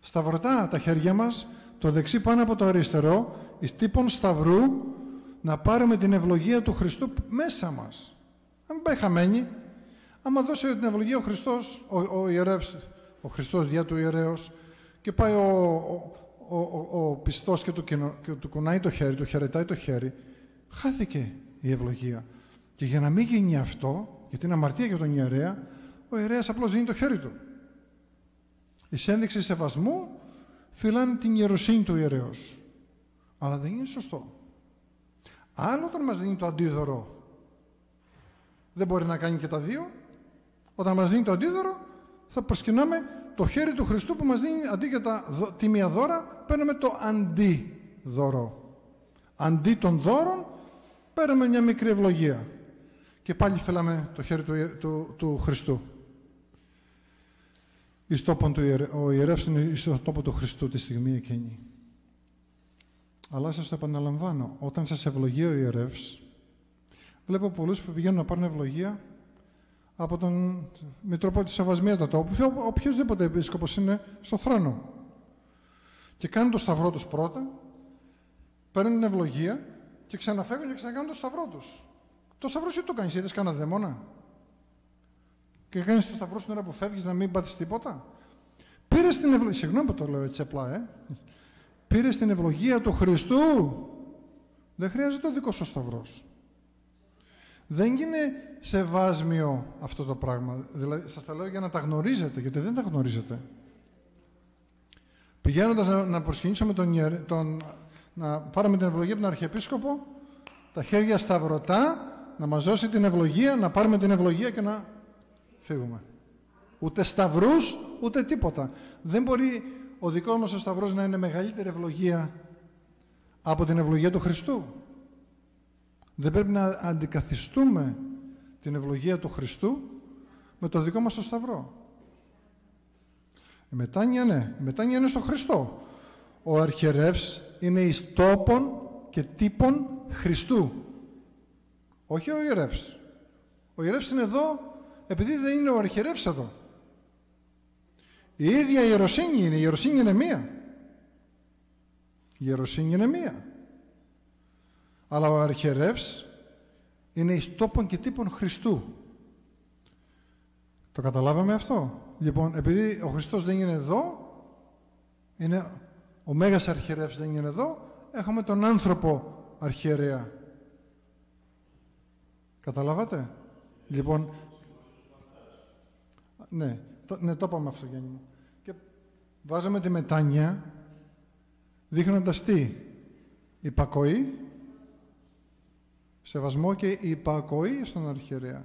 Σταυρωτά τα χέρια μας, το δεξί πάνω από το αριστερό, εις τύπων σταυρού, να πάρουμε την ευλογία του Χριστού μέσα μας. Να μην πάει χαμένη. Άμα δώσει την ευλογία ο Χριστός, ο, ο ιερεύς, ο Χριστός διά του ιερέως, και πάει ο, ο, ο, ο πιστός και του, και του κουνάει το χέρι, του χαιρετάει το χέρι, χάθηκε η ευλογία. Και για να μην γίνει αυτό, γιατί είναι αμαρτία για τον ιερέα, ο ιερέας απλώς δίνει το χέρι του. Η ένδειξη σεβασμού φυλάνε την ιεροσύνη του ιερέως. Αλλά δεν είναι σωστό. Άλλο όταν μας δίνει το αντίδωρο. Δεν μπορεί να κάνει και τα δύο. Όταν μας δίνει το αντίδωρο, θα προσκυνάμε το χέρι του Χριστού που μας δίνει αντί για τα τιμία δώρα, παίρνουμε το αντίδωρο. Αντί των δώρων, παίρνουμε μια μικρή ευλογία. Και πάλι φέλαμε το χέρι του, του, του Χριστού. Εις τόπον του, ο ιερεύς είναι εις τόπο του Χριστού τη στιγμή εκείνη. Αλλά σας το επαναλαμβάνω, όταν σας ευλογεί ο ιερεύς, βλέπω πολλούς που πηγαίνουν να πάρουν ευλογία από τον Μητροπότη Σαβασμιότατο, ο οποιοδήποτε επίσκοπος είναι στο θρόνο. Και κάνουν το σταυρό τους πρώτα, παίρνουν ευλογία και ξαναφεύγουν και ξανακάνουν το σταυρό τους. Το σταυρό γιατί το κάνεις, είδες κανένα δαίμονα; Και κάνεις το σταυρό στην ώρα που φεύγεις να μην πάθεις τίποτα. Πήρες την ευλογία, συγγνώμη που το λέω έτσι απλά, ε. Πήρες την ευλογία του Χριστού. Δεν χρειάζεται ο δικός σου σταυρός. Δεν είναι σεβάσμιο αυτό το πράγμα. Δηλαδή, σας τα λέω για να τα γνωρίζετε, γιατί δεν τα γνωρίζετε. Πηγαίνοντας να, να προσκυνήσουμε τον, τον, να πάρουμε την ευλογία από τον Αρχιεπίσκοπο, τα χέρια σταυρωτά, να μας δώσει την ευλογία, να πάρουμε την ευλογία και να φύγουμε. Ούτε σταυρούς, ούτε τίποτα. Δεν μπορεί ο δικός μας ο Σταυρός να είναι μεγαλύτερη ευλογία από την ευλογία του Χριστού. Δεν πρέπει να αντικαθιστούμε την ευλογία του Χριστού με το δικό μας το Σταυρό. Η μετάνοια ναι, η μετάνοια είναι στο Χριστό. Ο αρχιερεύς είναι εις τόπων και τύπων Χριστού. Όχι ο ιερεύς. Ο ιερεύς είναι εδώ επειδή δεν είναι ο αρχιερεύς εδώ. Η ίδια η ιεροσύνη είναι. Η ιεροσύνη είναι μία. Η ιεροσύνη είναι μία. Αλλά ο αρχιερεύς είναι εις τόπων και τύπων Χριστού. Το καταλάβαμε αυτό; Λοιπόν, επειδή ο Χριστός δεν είναι εδώ, είναι ο Μέγας Αρχιερεύς δεν είναι εδώ, έχουμε τον άνθρωπο αρχιερέα. Καταλάβατε; Λοιπόν, ναι, το, ναι, το είπαμε αυτό Γιάννη μου. Βάζαμε τη μετάνια δείχνοντας τι, υπακοή, σεβασμό και υπακοή στον αρχιερέα.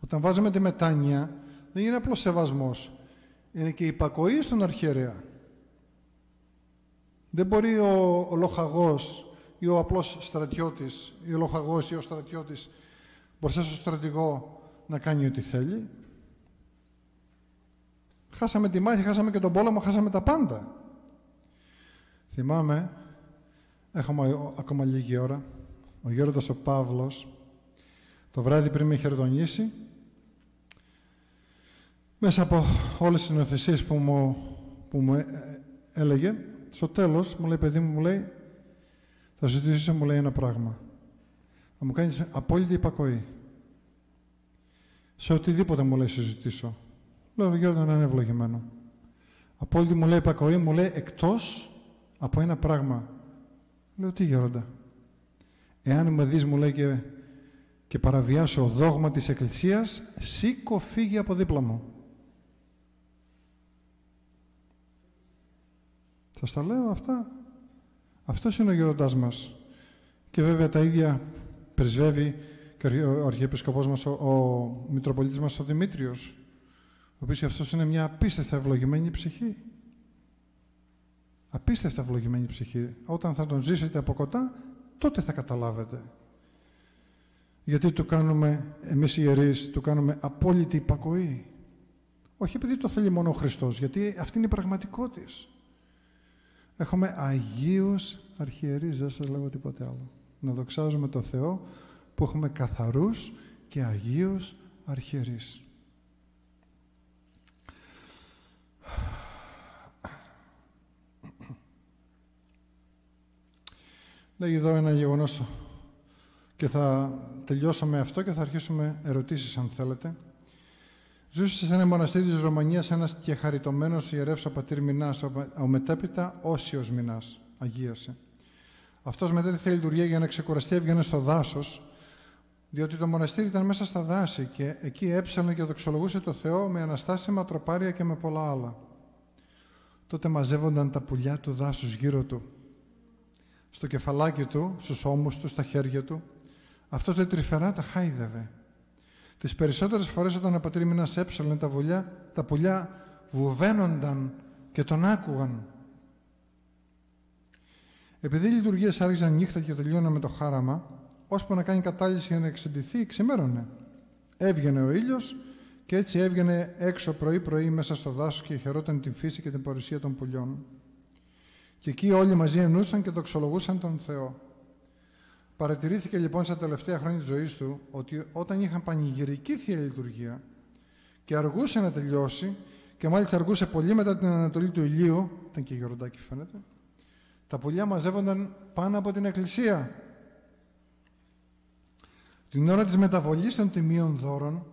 Όταν βάζουμε τη μετάνια δεν είναι απλώς σεβασμός, είναι και υπακοή στον αρχιερέα. Δεν μπορεί ο, ο λοχαγός ή ο απλός στρατιώτης ή ο λοχαγός ή ο στρατιώτης μπροστά στο στρατηγό να κάνει ό,τι θέλει. Χάσαμε τη μάχη, χάσαμε και τον πόλεμο, χάσαμε τα πάντα. Θυμάμαι, έχουμε ακόμα λίγη ώρα, ο Γέροντας ο Παύλος, το βράδυ πριν με χερδονήσει, μέσα από όλες τις νοθεσίες που μου, που μου ε, έλεγε, στο τέλος μου λέει, παιδί μου, μου λέει, θα σου ζητήσω, μου λέει ένα πράγμα. Θα μου κάνεις απόλυτη υπακοή. Σε οτιδήποτε μου λέει συζητήσω. Λέω, Γιώργο, να είναι ευλογημένο. Απόλυτη μου λέει υπακοή, μου λέει εκτός από ένα πράγμα. Λέω, τι Γέροντα. Εάν με δεις, μου λέει, και, και παραβιάσω δόγμα της Εκκλησίας, σήκω φύγει από δίπλα μου. Σας τα λέω αυτά. Αυτός είναι ο γέροντάς μας. Και βέβαια τα ίδια πρεσβεύει και ο Αρχιεπισκοπός μας, ο, ο Μητροπολίτης μας, ο Δημήτριος, ο οποίος αυτός είναι μια απίστευτα ευλογημένη ψυχή. Απίστευτα ευλογημένη ψυχή. Όταν θα τον ζήσετε από κοντά, τότε θα καταλάβετε. Γιατί του κάνουμε, εμείς οι ιερείς, του κάνουμε απόλυτη υπακοή. Όχι επειδή το θέλει μόνο ο Χριστός, γιατί αυτή είναι η πραγματικότητα. Έχουμε Αγίους Αρχιερείς, δεν σας λέω τίποτε άλλο. Να δοξάζουμε το Θεό που έχουμε καθαρούς και Αγίους Αρχιερείς. Λέγει εδώ ένα γεγονός και θα τελειώσω με αυτό και θα αρχίσουμε ερωτήσεις αν θέλετε. Ζούσες σε ένα μοναστήρι της Ρωμανίας ένας και χαριτωμένος ιερεύς ο πατήρ Μινάς, ο μετέπειτα όσιος Μινάς, αγίασε. Αυτός μετά τη λειτουργία για να ξεκουραστεί έβγαινε στο δάσος, διότι το μοναστήρι ήταν μέσα στα δάση και εκεί έψανε και δοξολογούσε το Θεό με αναστάσιμα τροπάρια και με πολλά άλλα. Τότε μαζεύονταν τα πουλιά του δάσους γύρω του. Στο κεφαλάκι του, στους ώμους του, στα χέρια του. Αυτός δεν τρυφερά τα χάιδευε. Τις περισσότερες φορές όταν ο πατήρ Μινάς έψαλε τα, βουλιά, τα πουλιά βουβαίνονταν και τον άκουγαν. Επειδή οι λειτουργίες άρχιζαν νύχτα και τελειώναν με το χάραμα, ώσπου να κάνει κατάλυση για να εξεντηθεί, ξημέρωνε. Έβγαινε ο ήλιος και έτσι έβγαινε έξω πρωί-πρωί μέσα στο δάσος και χαιρόταν την φύση και την παρουσία των πουλιών. Και εκεί όλοι μαζί ενούσαν και δοξολογούσαν τον Θεό. Παρατηρήθηκε λοιπόν στα τελευταία χρόνια της ζωής του ότι όταν είχαν πανηγυρική Θεία Λειτουργία και αργούσε να τελειώσει και μάλιστα αργούσε πολύ μετά την ανατολή του ηλίου, ήταν και γεροντάκι φαίνεται, τα πουλιά μαζεύονταν πάνω από την εκκλησία. Την ώρα της μεταβολής των τιμίων δώρων,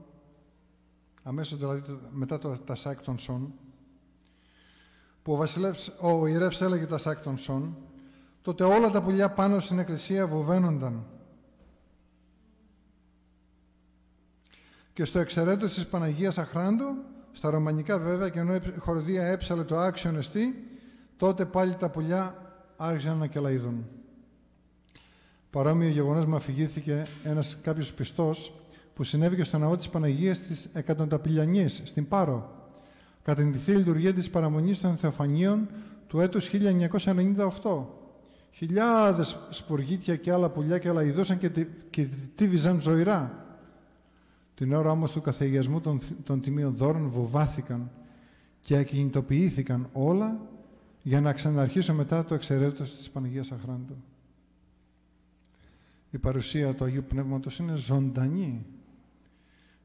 αμέσως δηλαδή μετά το Τασάκ των Σον, που ο, βασιλεύς, ο ιερεύς έλεγε Τασάκ των Σον, τότε όλα τα πουλιά πάνω στην εκκλησία βοβαίνονταν. Και στο εξαιρέτω της Παναγίας Αχράντου, στα ρωμανικά βέβαια, και ενώ η χορδία έψαλε το άξιον εστί, τότε πάλι τα πουλιά άρχισαν να κελαίδουν. Παρόμοιο γεγονός μου αφηγήθηκε ένας κάποιος πιστός που συνέβηκε στο ναό της Παναγίας της Εκατονταπηλιανής, στην Πάρο, κατά την θεία λειτουργία της παραμονής των Θεοφανίων του έτους 1998. Χιλιάδες σπουργίτια και άλλα πουλιά και άλλα ειδούσαν και, και τίβιζαν ζωηρά. Την ώρα όμως του καθηγιασμού των, των τιμίων δώρων βοβάθηκαν και ακινητοποιήθηκαν όλα για να ξαναρχίσω μετά το εξαιρέτως της Παναγίας Αχράντου. Η παρουσία του Αγίου Πνεύματος είναι ζωντανή.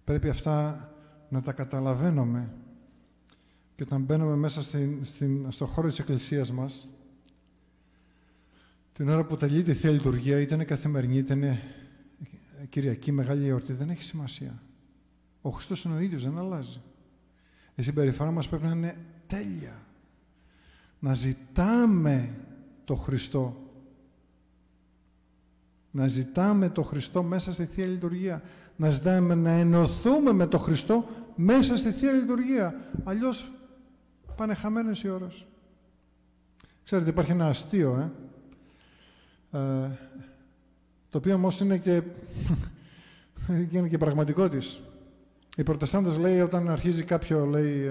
Πρέπει αυτά να τα καταλαβαίνουμε. Και όταν μπαίνουμε μέσα στην, στην, στο χώρο της Εκκλησίας μας, την ώρα που τελειεί τη Θεία Λειτουργία, είτε είναι καθημερινή, είτε είναι Κυριακή, Μεγάλη Εορτή, δεν έχει σημασία. Ο Χριστός είναι ο ίδιος, δεν αλλάζει. Η συμπεριφορά μας πρέπει να είναι τέλεια. Να ζητάμε το Χριστό. Να ζητάμε το Χριστό μέσα στη Θεία Λειτουργία. Να ζητάμε να ενωθούμε με το Χριστό μέσα στη Θεία Λειτουργία. Αλλιώς πάνε χαμένες οι ώρες. Ξέρετε, υπάρχει ένα αστείο, ε; Ε, το οποίο όμως είναι και, είναι και πραγματικό της. Οι προτεστάντες λέει όταν αρχίζει κάποιο, λέει,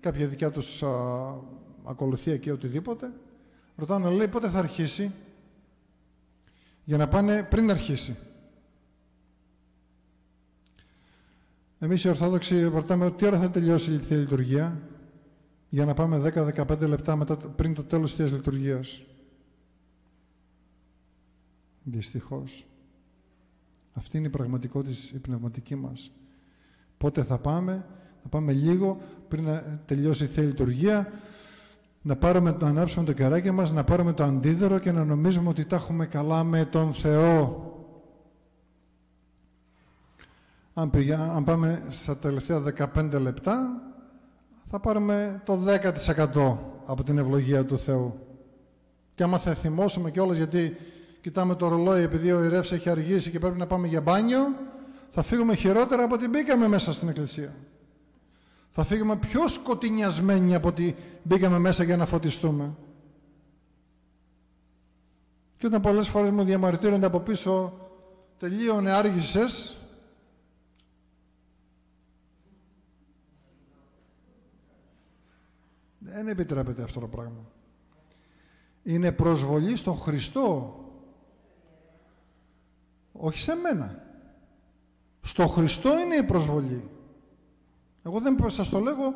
κάποια δικιά τους α, ακολουθία και οτιδήποτε, Ρωτάνε, λέει, πότε θα αρχίσει; Για να πάνε πριν αρχίσει. Εμείς οι Ορθόδοξοι ρωτάμε τι ώρα θα τελειώσει η Θεία Λειτουργία για να πάμε 10-15 λεπτά μετά, πριν το τέλος της Θείας Λειτουργίας. Δυστυχώς. Αυτή είναι η πραγματικότητα η πνευματική μας. Πότε θα πάμε, θα πάμε λίγο πριν να τελειώσει η Θεία Λειτουργία, να, πάρουμε, να ανάψουμε το κεράκι μας, να πάρουμε το αντίδωρο και να νομίζουμε ότι τα έχουμε καλά με τον Θεό. Αν, αν πάμε στα τελευταία 15 λεπτά, θα πάρουμε το 10% από την ευλογία του Θεού. Και άμα θα θυμώσουμε κιόλας γιατί κοιτάμε το ρολόι επειδή ο ιερεύς έχει αργήσει και πρέπει να πάμε για μπάνιο, θα φύγουμε χειρότερα από ότι μπήκαμε μέσα στην Εκκλησία. Θα φύγουμε πιο σκοτεινιασμένοι από ότι μπήκαμε μέσα για να φωτιστούμε. Και όταν πολλές φορές μου διαμαρτύρονται από πίσω τελείωνε άργησες, Δεν επιτρέπεται αυτό το πράγμα. Είναι προσβολή στον Χριστό. Όχι σε μένα. Στο Χριστό είναι η προσβολή. Εγώ δεν σας το λέγω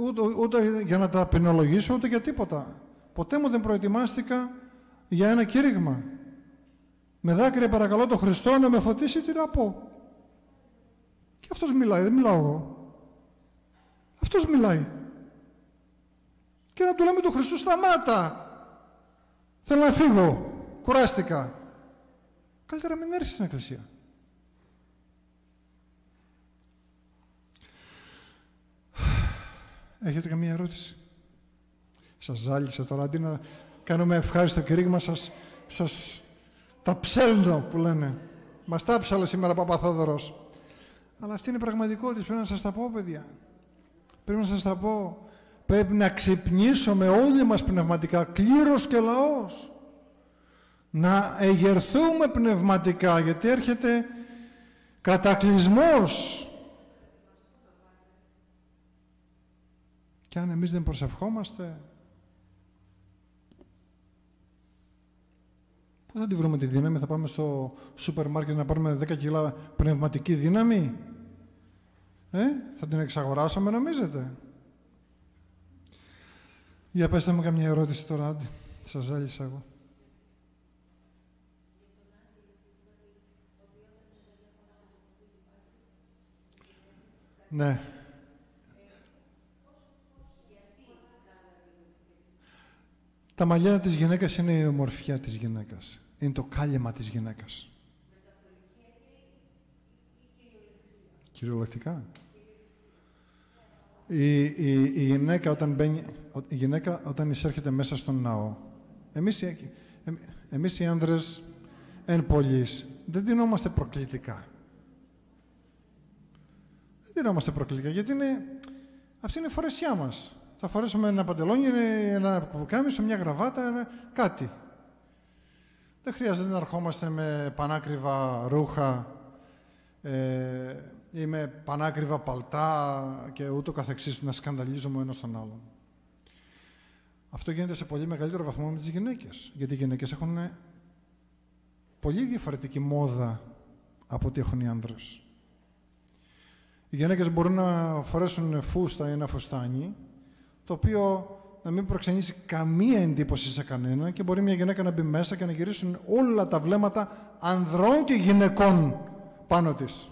ούτε, ούτε για να τα ποινολογήσω, ούτε για τίποτα. Ποτέ μου δεν προετοιμάστηκα για ένα κήρυγμα. Με δάκρυα παρακαλώ τον Χριστό να με φωτίσει τι να πω. Και αυτός μιλάει, δεν μιλάω εγώ. Αυτός μιλάει και να του λέμε του Χριστού σταμάτα. Θέλω να φύγω. Κουράστηκα. Καλύτερα μην έρθεις στην εκκλησία. Έχετε καμία ερώτηση; Σας ζάλισε τώρα αντί να κάνουμε ευχάριστο κηρύγμα σας, σας τα ψέλνω που λένε. Μας τα ψέλω σήμερα Παπαθόδωρος. Αλλά αυτή είναι η πραγματικότητα. Πρέπει να σας τα πω παιδιά. Πρέπει να σας τα πω. Πρέπει να ξυπνήσουμε όλοι μας πνευματικά, κλήρος και λαός. Να εγερθούμε πνευματικά, γιατί έρχεται κατακλυσμός. Και αν εμείς δεν προσευχόμαστε, πού θα τη βρούμε τη δύναμη, θα πάμε στο σούπερ μάρκετ να πάρουμε 10 κιλά πνευματική δύναμη; Ε, θα την εξαγοράσουμε νομίζετε; Για πέστε μου καμιά ερώτηση τώρα, άντε. Σας ζάλισα εγώ. Ναι. Τα μαλλιά της γυναίκας είναι η ομορφιά της γυναίκας. Είναι το κάλυμα της γυναίκας. Κυριολεκτικά. Η, η, η, γυναίκα όταν μπαίνει, η γυναίκα όταν εισέρχεται μέσα στον ναό, εμείς, εμείς οι άνδρες εν πολλής, δεν δινόμαστε προκλητικά. Δεν δινόμαστε προκλητικά, γιατί είναι, αυτή είναι η φορεσιά μας. Θα φορέσουμε ένα παντελόνι, ένα κουβουκάμισο, μια γραβάτα, ένα, κάτι. Δεν χρειάζεται να ερχόμαστε με πανάκριβα ρούχα, ε, ή με πανάκριβα παλτά και ούτω καθεξής να σκανδαλίζουμε ο ένας τον άλλον. Αυτό γίνεται σε πολύ μεγαλύτερο βαθμό με τις γυναίκες. Γιατί οι γυναίκες έχουν πολύ διαφορετική μόδα από ό,τι έχουν οι άνδρες. Οι γυναίκες μπορούν να φορέσουν φούστα ή ένα φουστάνι, το οποίο να μην προξενήσει καμία εντύπωση σε κανένα και μπορεί μια γυναίκα να μπει μέσα και να γυρίσουν όλα τα βλέμματα ανδρών και γυναικών πάνω της.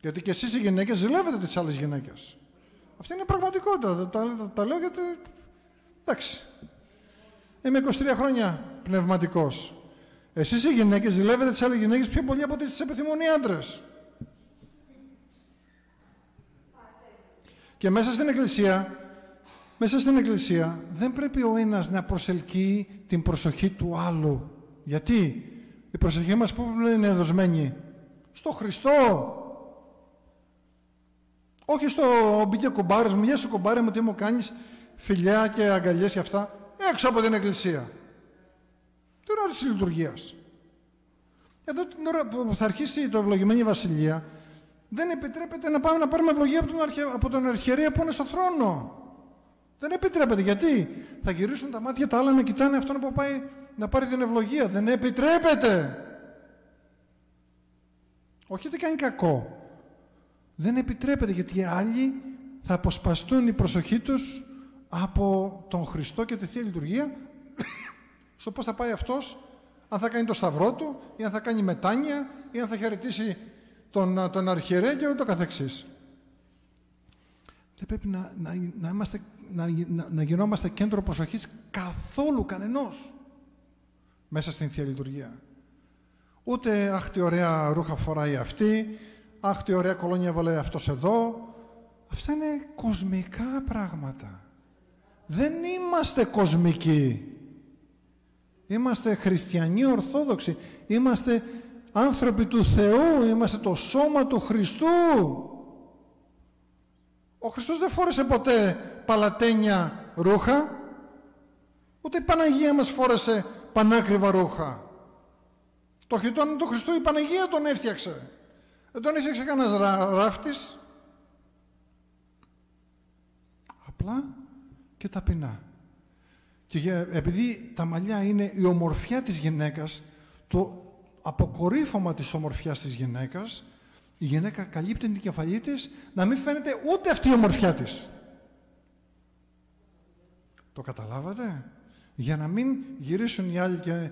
Γιατί και εσείς οι γυναίκες ζηλεύετε τις άλλες γυναίκες. Αυτή είναι η πραγματικότητα. Τα, τα, λέω γιατί... Εντάξει. Είμαι 23 χρόνια πνευματικός. Εσείς οι γυναίκες ζηλεύετε τις άλλες γυναίκες πιο πολύ από ότι τις επιθυμούν οι άντρες. Και μέσα στην εκκλησία, μέσα στην εκκλησία δεν πρέπει ο ένας να προσελκύει την προσοχή του άλλου. Γιατί; Η προσοχή μας πού είναι δοσμένη; Στο Χριστό. Όχι στο μπήκε κομπάρε μου, γεια σου κομπάρε μου, τι μου κάνεις, φιλιά και αγκαλιές και αυτά, έξω από την εκκλησία. Την ώρα της λειτουργίας. Εδώ την ώρα που θα αρχίσει το ευλογημένη βασιλεία, δεν επιτρέπεται να πάμε να πάρουμε ευλογία από τον, αρχαι... από τον αρχιερέα που είναι στο θρόνο. Δεν επιτρέπεται. Γιατί; Θα γυρίσουν τα μάτια τα άλλα να κοιτάνε αυτόν που πάει να πάρει την ευλογία. Δεν επιτρέπεται. Όχι ότι κάνει κακό. Δεν επιτρέπεται γιατί οι άλλοι θα αποσπαστούν η προσοχή τους από τον Χριστό και τη Θεία Λειτουργία στο πώς θα πάει αυτός, αν θα κάνει το σταυρό του ή αν θα κάνει μετάνια ή αν θα χαιρετήσει τον, τον αρχιερέ και ούτω καθεξής. Δεν πρέπει να, να, να, είμαστε, να, να, να γινόμαστε κέντρο προσοχής καθόλου κανενός μέσα στην Θεία Λειτουργία. Ούτε αχ τι ωραία ρούχα φοράει αυτή, αχ τι ωραία κολόνια βάλε αυτός εδώ. Αυτά είναι κοσμικά πράγματα. Δεν είμαστε κοσμικοί. Είμαστε χριστιανοί ορθόδοξοι. Είμαστε άνθρωποι του Θεού. Είμαστε το σώμα του Χριστού. Ο Χριστός δεν φόρεσε ποτέ παλατένια ρούχα. Ούτε η Παναγία μας φόρεσε πανάκριβα ρούχα. Το χιτόνι του Χριστού η Παναγία τον έφτιαξε. Δεν τον έφτιαξε κανένας ράφτης. Απλά και ταπεινά. Και επειδή τα μαλλιά είναι η ομορφιά της γυναίκας, το αποκορύφωμα της ομορφιάς της γυναίκας, η γυναίκα καλύπτει την κεφαλή της να μην φαίνεται ούτε αυτή η ομορφιά της. Το καταλάβατε; Για να μην γυρίσουν οι άλλοι και,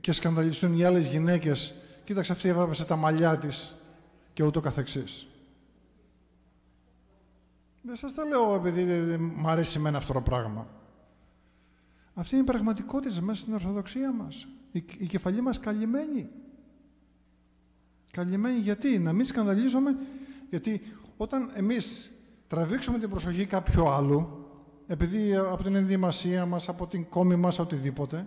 και σκανδαλιστούν οι άλλες γυναίκες κοίταξε αυτή έβαψε τα μαλλιά της και ούτω καθεξής. Δεν σας τα λέω επειδή δεν μ' αρέσει εμένα αυτό το πράγμα. Αυτή είναι η πραγματικότητα μέσα στην Ορθοδοξία μας. Η, η κεφαλή μας καλυμμένη. Καλυμμένη γιατί, να μην σκανδαλίζουμε, γιατί όταν εμείς τραβήξουμε την προσοχή κάποιου άλλου, επειδή από την ενδυμασία μας, από την κόμη μας, οτιδήποτε,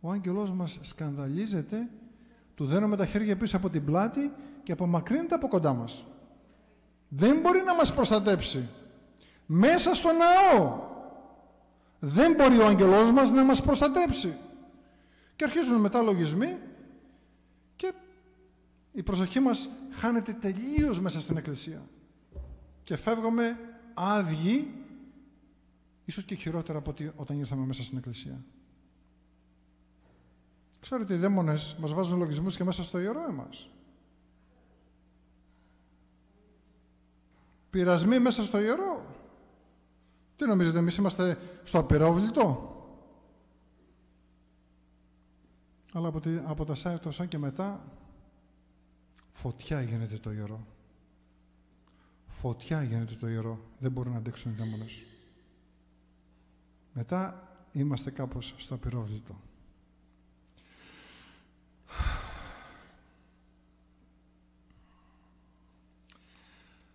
ο άγγελός μας σκανδαλίζεται, του δένουμε τα χέρια πίσω από την πλάτη και απομακρύνεται από κοντά μας. Δεν μπορεί να μας προστατέψει. Μέσα στο ναό δεν μπορεί ο άγγελός μας να μας προστατέψει. Και αρχίζουν μετά λογισμοί και η προσοχή μας χάνεται τελείως μέσα στην Εκκλησία. Και φεύγουμε άδειοι, ίσως και χειρότερα από ότι όταν ήρθαμε μέσα στην Εκκλησία. Ξέρετε, οι δαίμονες μας βάζουν λογισμούς και μέσα στο ιερό εμάς. Πειρασμοί μέσα στο ιερό. Τι νομίζετε, εμείς είμαστε στο απειρόβλητο; Αλλά από, τη, από τα σαν και μετά, φωτιά γίνεται το ιερό. Φωτιά γίνεται το ιερό. Δεν μπορούν να αντέξουν οι δαίμονες. Μετά είμαστε κάπως στο απειρόβλητο.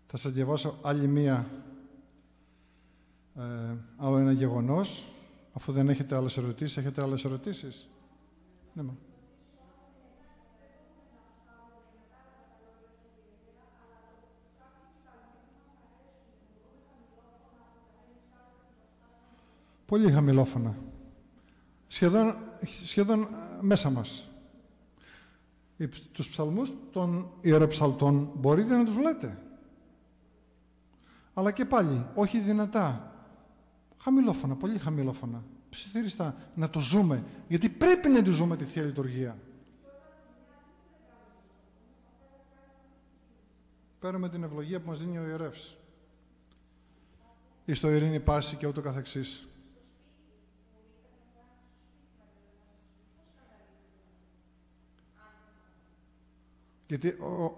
Θα σας διαβάσω άλλη μία, ε, άλλο ένα γεγονός. Αφού δεν έχετε άλλες ερωτήσεις, έχετε άλλες ερωτήσεις; Ναι, Πολύ χαμηλόφωνα. Σχεδόν, σχεδόν ε, μέσα μας. Τους ψαλμούς των ιεροψαλτών μπορείτε να τους λέτε. Αλλά και πάλι, όχι δυνατά. Χαμηλόφωνα, πολύ χαμηλόφωνα. Ψιθύριστα να το ζούμε, γιατί πρέπει να τη ζούμε τη Θεία Λειτουργία. Παίρνουμε την ευλογία που μας δίνει ο ιερεύς. Εις το ειρήνη πάση και ούτω καθεξής. Γιατί ο,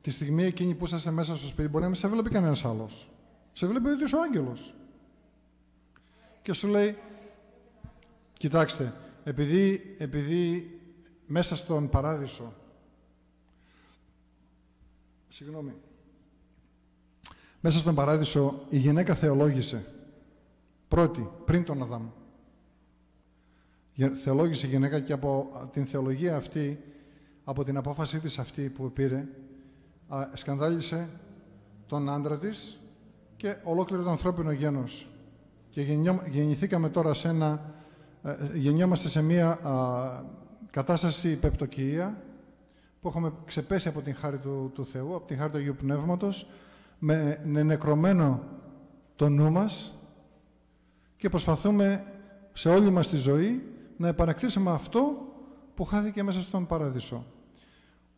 τη στιγμή εκείνη που είσαστε μέσα στο σπίτι μπορεί να μην σε βλέπει κανένας άλλος. Σε βλέπει ο ίδιος ο άγγελος. Και σου λέει, κοιτάξτε, επειδή, επειδή μέσα στον παράδεισο, συγγνώμη, μέσα στον παράδεισο η γυναίκα θεολόγησε, πρώτη, πριν τον Αδάμ. Θεολόγησε η γυναίκα και από την θεολογία αυτή, από την απόφασή της αυτή που πήρε, σκανδάλισε τον άντρα της και ολόκληρο το ανθρώπινο γένος. Και γεννηθήκαμε τώρα σε ένα, ε, γεννιόμαστε σε μια κατάσταση πεπτοκυΐα που έχουμε ξεπέσει από την χάρη του, του Θεού, από την χάρη του Αγίου Πνεύματος, με νεκρωμένο το νου μας, και προσπαθούμε σε όλη μας τη ζωή να επανακτήσουμε αυτό που χάθηκε μέσα στον παράδεισο.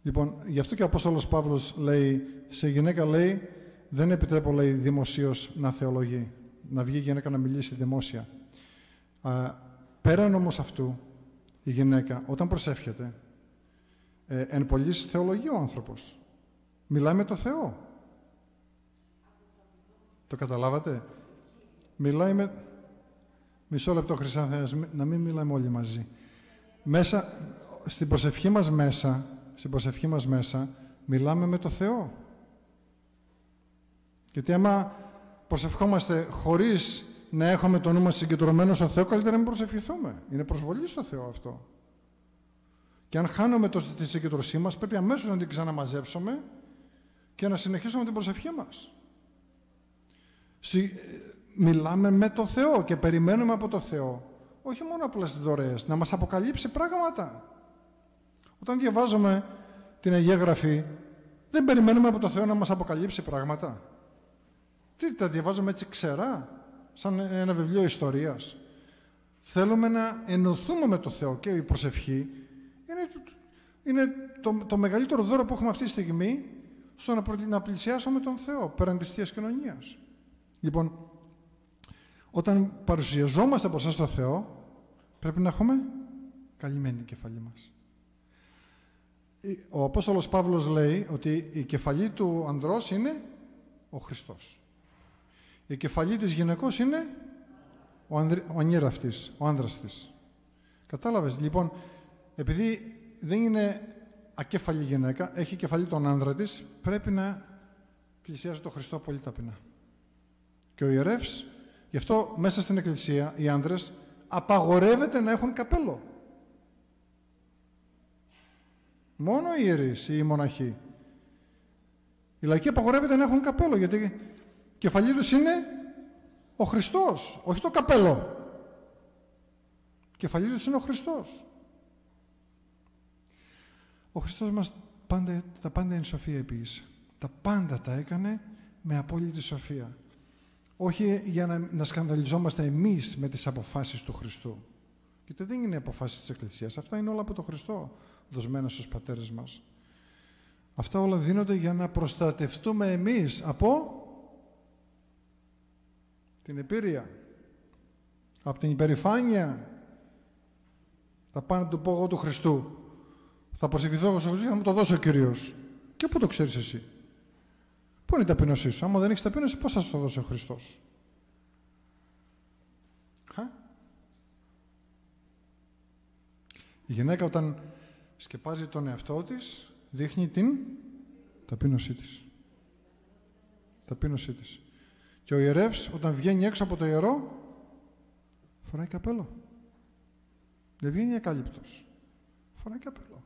Λοιπόν, γι' αυτό και ο Απόστολος Παύλος λέει, σε γυναίκα λέει, δεν επιτρέπω λέει δημοσίως να θεολογεί, να βγει η γυναίκα να μιλήσει δημόσια. Α, πέραν όμως αυτού, η γυναίκα όταν προσεύχεται, ε, εν πολλής θεολογεί ο άνθρωπος. Μιλάει με το Θεό. Το καταλάβατε; Μιλάει με... Μισό λεπτό Χρυσάνθια, να μην μιλάμε όλοι μαζί. Μέσα, στην προσευχή μας μέσα, στην προσευχή μας μέσα, μιλάμε με το Θεό. Γιατί άμα προσευχόμαστε χωρίς να έχουμε το νου μας συγκεντρωμένο στο Θεό, καλύτερα να μην προσευχηθούμε. Είναι προσβολή στο Θεό αυτό. Και αν χάνουμε το, τη συγκεντρωσή μας, πρέπει αμέσως να την ξαναμαζέψουμε και να συνεχίσουμε την προσευχή μας. Μιλάμε με το Θεό και περιμένουμε από το Θεό όχι μόνο απλές δωρεές, να μας αποκαλύψει πράγματα. Όταν διαβάζουμε την Αγία Γραφή, δεν περιμένουμε από το Θεό να μας αποκαλύψει πράγματα. Τι, τα διαβάζουμε έτσι ξερά, σαν ένα βιβλίο ιστορίας. Θέλουμε να ενωθούμε με το Θεό και η προσευχή είναι, είναι το, το μεγαλύτερο δώρο που έχουμε αυτή τη στιγμή στο να, να πλησιάσουμε τον Θεό πέραν της Θείας Κοινωνίας. Λοιπόν, όταν παρουσιαζόμαστε μπροστά στο Θεό, πρέπει να έχουμε καλυμμένη την κεφαλή μας. Ο Απόστολος Παύλος λέει ότι η κεφαλή του ανδρός είναι ο Χριστός. Η κεφαλή της γυναικός είναι ο, ανδρ... ο ανήραφτης, ο άνδρας της. Κατάλαβες, λοιπόν, επειδή δεν είναι ακέφαλη γυναίκα, έχει κεφαλή τον άνδρα της, πρέπει να πλησιάζει τον Χριστό πολύ ταπεινά. Και ο ιερεύς, γι' αυτό μέσα στην εκκλησία οι άνδρες απαγορεύεται να έχουν καπέλο. Μόνο οι ιερείς ή οι μοναχοί. Οι λαϊκοί απαγορεύεται να έχουν καπέλο, γιατί κεφαλή τους είναι ο Χριστός, όχι το καπέλο. Κεφαλή τους είναι ο Χριστός. Ο Χριστός μας πάντα, τα πάντα είναι σοφία επίσης. Τα πάντα τα έκανε με απόλυτη σοφία. Όχι για να, να σκανδαλιζόμαστε εμείς με τις αποφάσεις του Χριστού. Γιατί δεν είναι αποφάσεις της Εκκλησίας. Αυτά είναι όλα από τον Χριστό δοσμένα στους πατέρες μας. Αυτά όλα δίνονται για να προστατευτούμε εμείς από την επίρρεια, από την υπερηφάνεια. Θα πάνε να του πω εγώ του Χριστού. Θα προσευχηθώ στο Χριστό θα μου το δώσω ο Κύριος. Και πού το ξέρεις εσύ; Πού είναι η ταπείνωσή σου; Άμα δεν έχεις ταπείνωση, πώς θα σου το δώσει ο Χριστός; Η γυναίκα όταν σκεπάζει τον εαυτό της, δείχνει την ταπείνωσή της. Ταπείνωσή της. Και ο ιερεύς όταν βγαίνει έξω από το ιερό, φοράει καπέλο. Δεν βγαίνει ακάλυπτος. Φοράει καπέλο.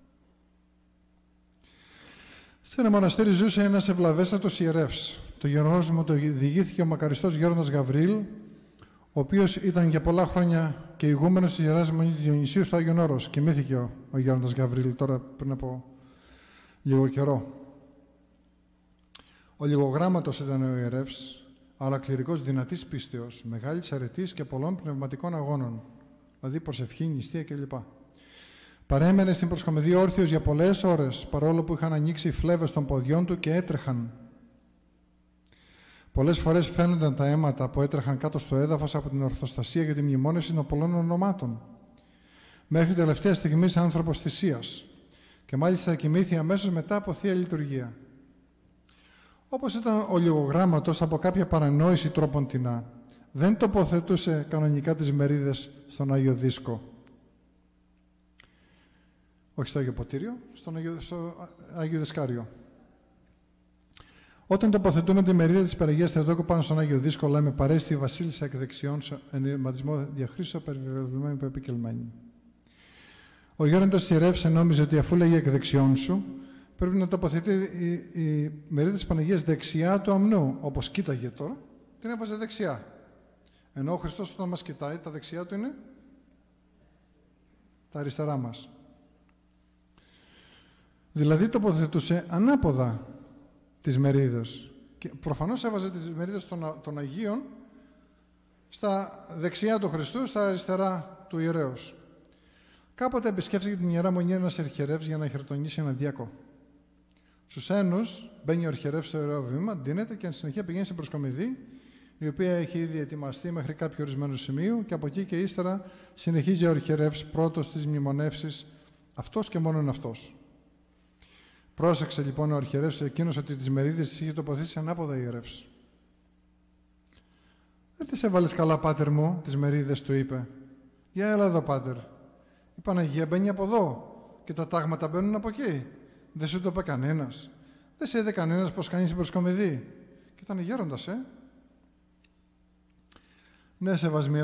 Σε ένα μοναστήρι ζούσε ένας ευλαβέστατος ιερεύς. Το μου το διηγήθηκε ο μακαριστός Γέροντας Γαβρίλ, ο οποίος ήταν για πολλά χρόνια και ηγούμενος της Ιεράς Μονής Διονυσίου στο Άγιον Όρος. Κοιμήθηκε ο, ο Γέροντας Γαβρίλ τώρα πριν από λίγο καιρό. Ο λιγογράμματος ήταν ο ιερεύς, αλλά κληρικός δυνατής πίστεως, μεγάλης αρετής και πολλών πνευματικών αγώνων, δηλαδή προσευχή, νηστεία κλπ. Παρέμενε στην προσκομιδή όρθιος για πολλές ώρες, παρόλο που είχαν ανοίξει οι φλέβες των ποδιών του και έτρεχαν. Πολλές φορές φαίνονταν τα αίματα που έτρεχαν κάτω στο έδαφος από την ορθοστασία για τη μνημόνευση των πολλών ονομάτων. Μέχρι τελευταία στιγμή άνθρωπος θυσίας και μάλιστα κοιμήθη αμέσως μετά από Θεία Λειτουργία. Όπως ήταν ο λιγογράμματος από κάποια παρανόηση τρόποντινά, δεν τοποθετούσε κανονικά τις μερίδες στον Άγιο Δίσκο, όχι στο Άγιο Ποτήριο, στον Άγιο, στο Άγιο Δεσκάριο. Όταν τοποθετούμε τη μερίδα της Περαγία Θεοτόκου πάνω στον Άγιο Δίσκο, λέμε παρέστη Βασίλισσα εκ δεξιών, σε ενηματισμό διαχρήσεω περιβαλλοντισμένο που επικελμένη. Ο Γέροντα Σιρεύσε νόμιζε ότι αφού λέγει εκ δεξιών σου, πρέπει να τοποθετεί η, η μερίδα της Παναγία δεξιά του αμνού. Όπως κοίταγε τώρα, την έβαζε δεξιά. Ενώ ο Χριστός όταν μας κοιτάει, τα δεξιά του είναι τα αριστερά μας. Δηλαδή τοποθετούσε ανάποδα τις μερίδες. Και προφανώς έβαζε τις μερίδες των, των Αγίων στα δεξιά του Χριστού, στα αριστερά του ιερέως. Κάποτε επισκέφθηκε την Ιερά Μονή ένας αρχιερεύς για να χαιρετονίσει έναν διάκο. Στους ένους μπαίνει ο αρχιερεύς στο ιερό βήμα, ντύνεται και εν συνεχεία πηγαίνει στην προσκομιδή, η οποία έχει ήδη ετοιμαστεί μέχρι κάποιο ορισμένο σημείο και από εκεί και ύστερα συνεχίζει ο αρχιερεύς πρώτος στις μνημονεύσεις, αυτός και μόνον αυτός. Πρόσεξε λοιπόν ο αρχιερεύς εκείνος ότι τις μερίδες τις είχε τοποθήσει ανάποδα ιερεύς. Δεν τις έβαλες καλά, πάτερ μου, τις μερίδες του είπε. Για έλα εδώ, πάτερ. Η Παναγία μπαίνει από εδώ και τα τάγματα μπαίνουν από εκεί. Δεν σου το είπε κανένας. Δεν σε είδε κανένας πώ κάνει την προσκομιδή. Και ήταν γέροντας, ε. Ναι,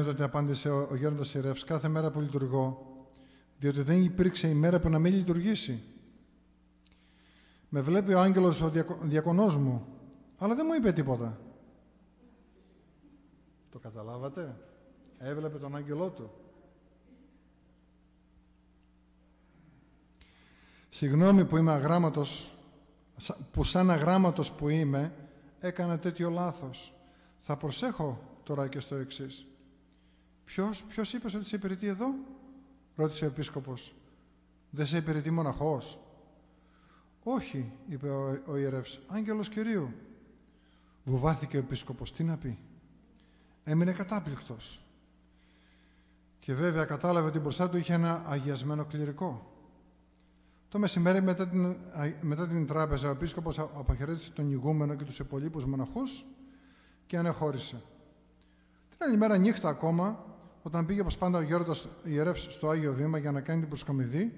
τότε απάντησε ο, ο γέροντας Ιρεύς, κάθε μέρα που λειτουργώ, διότι δεν υπήρξε ημέρα που να μην λειτουργήσει. Με βλέπει ο άγγελος ο διακονός μου, αλλά δεν μου είπε τίποτα. Το καταλάβατε; Έβλεπε τον άγγελό του. Συγγνώμη που είμαι αγράμματος, που σαν αγράμματος που είμαι, έκανα τέτοιο λάθος. Θα προσέχω τώρα και στο εξής. Ποιος, ποιος είπες ότι σε υπηρετεί εδώ, ρώτησε ο επίσκοπος. Δεν σε υπηρετεί μοναχός. Όχι, είπε ο, ο ιερεύς, άγγελος Κυρίου. Βουβάθηκε ο επίσκοπος, τι να πει. Έμεινε κατάπληκτος. Και βέβαια κατάλαβε ότι μπροστά του είχε ένα αγιασμένο κληρικό. Το μεσημέρι μετά την, μετά την τράπεζα, ο επίσκοπος αποχαιρέτησε τον ηγούμενο και τους υπολείπους μοναχούς και ανεχώρησε. Την άλλη μέρα νύχτα ακόμα, όταν πήγε όπως πάντα ο γέροντας ιερεύς στο Άγιο Βήμα για να κάνει την προσκομιδή,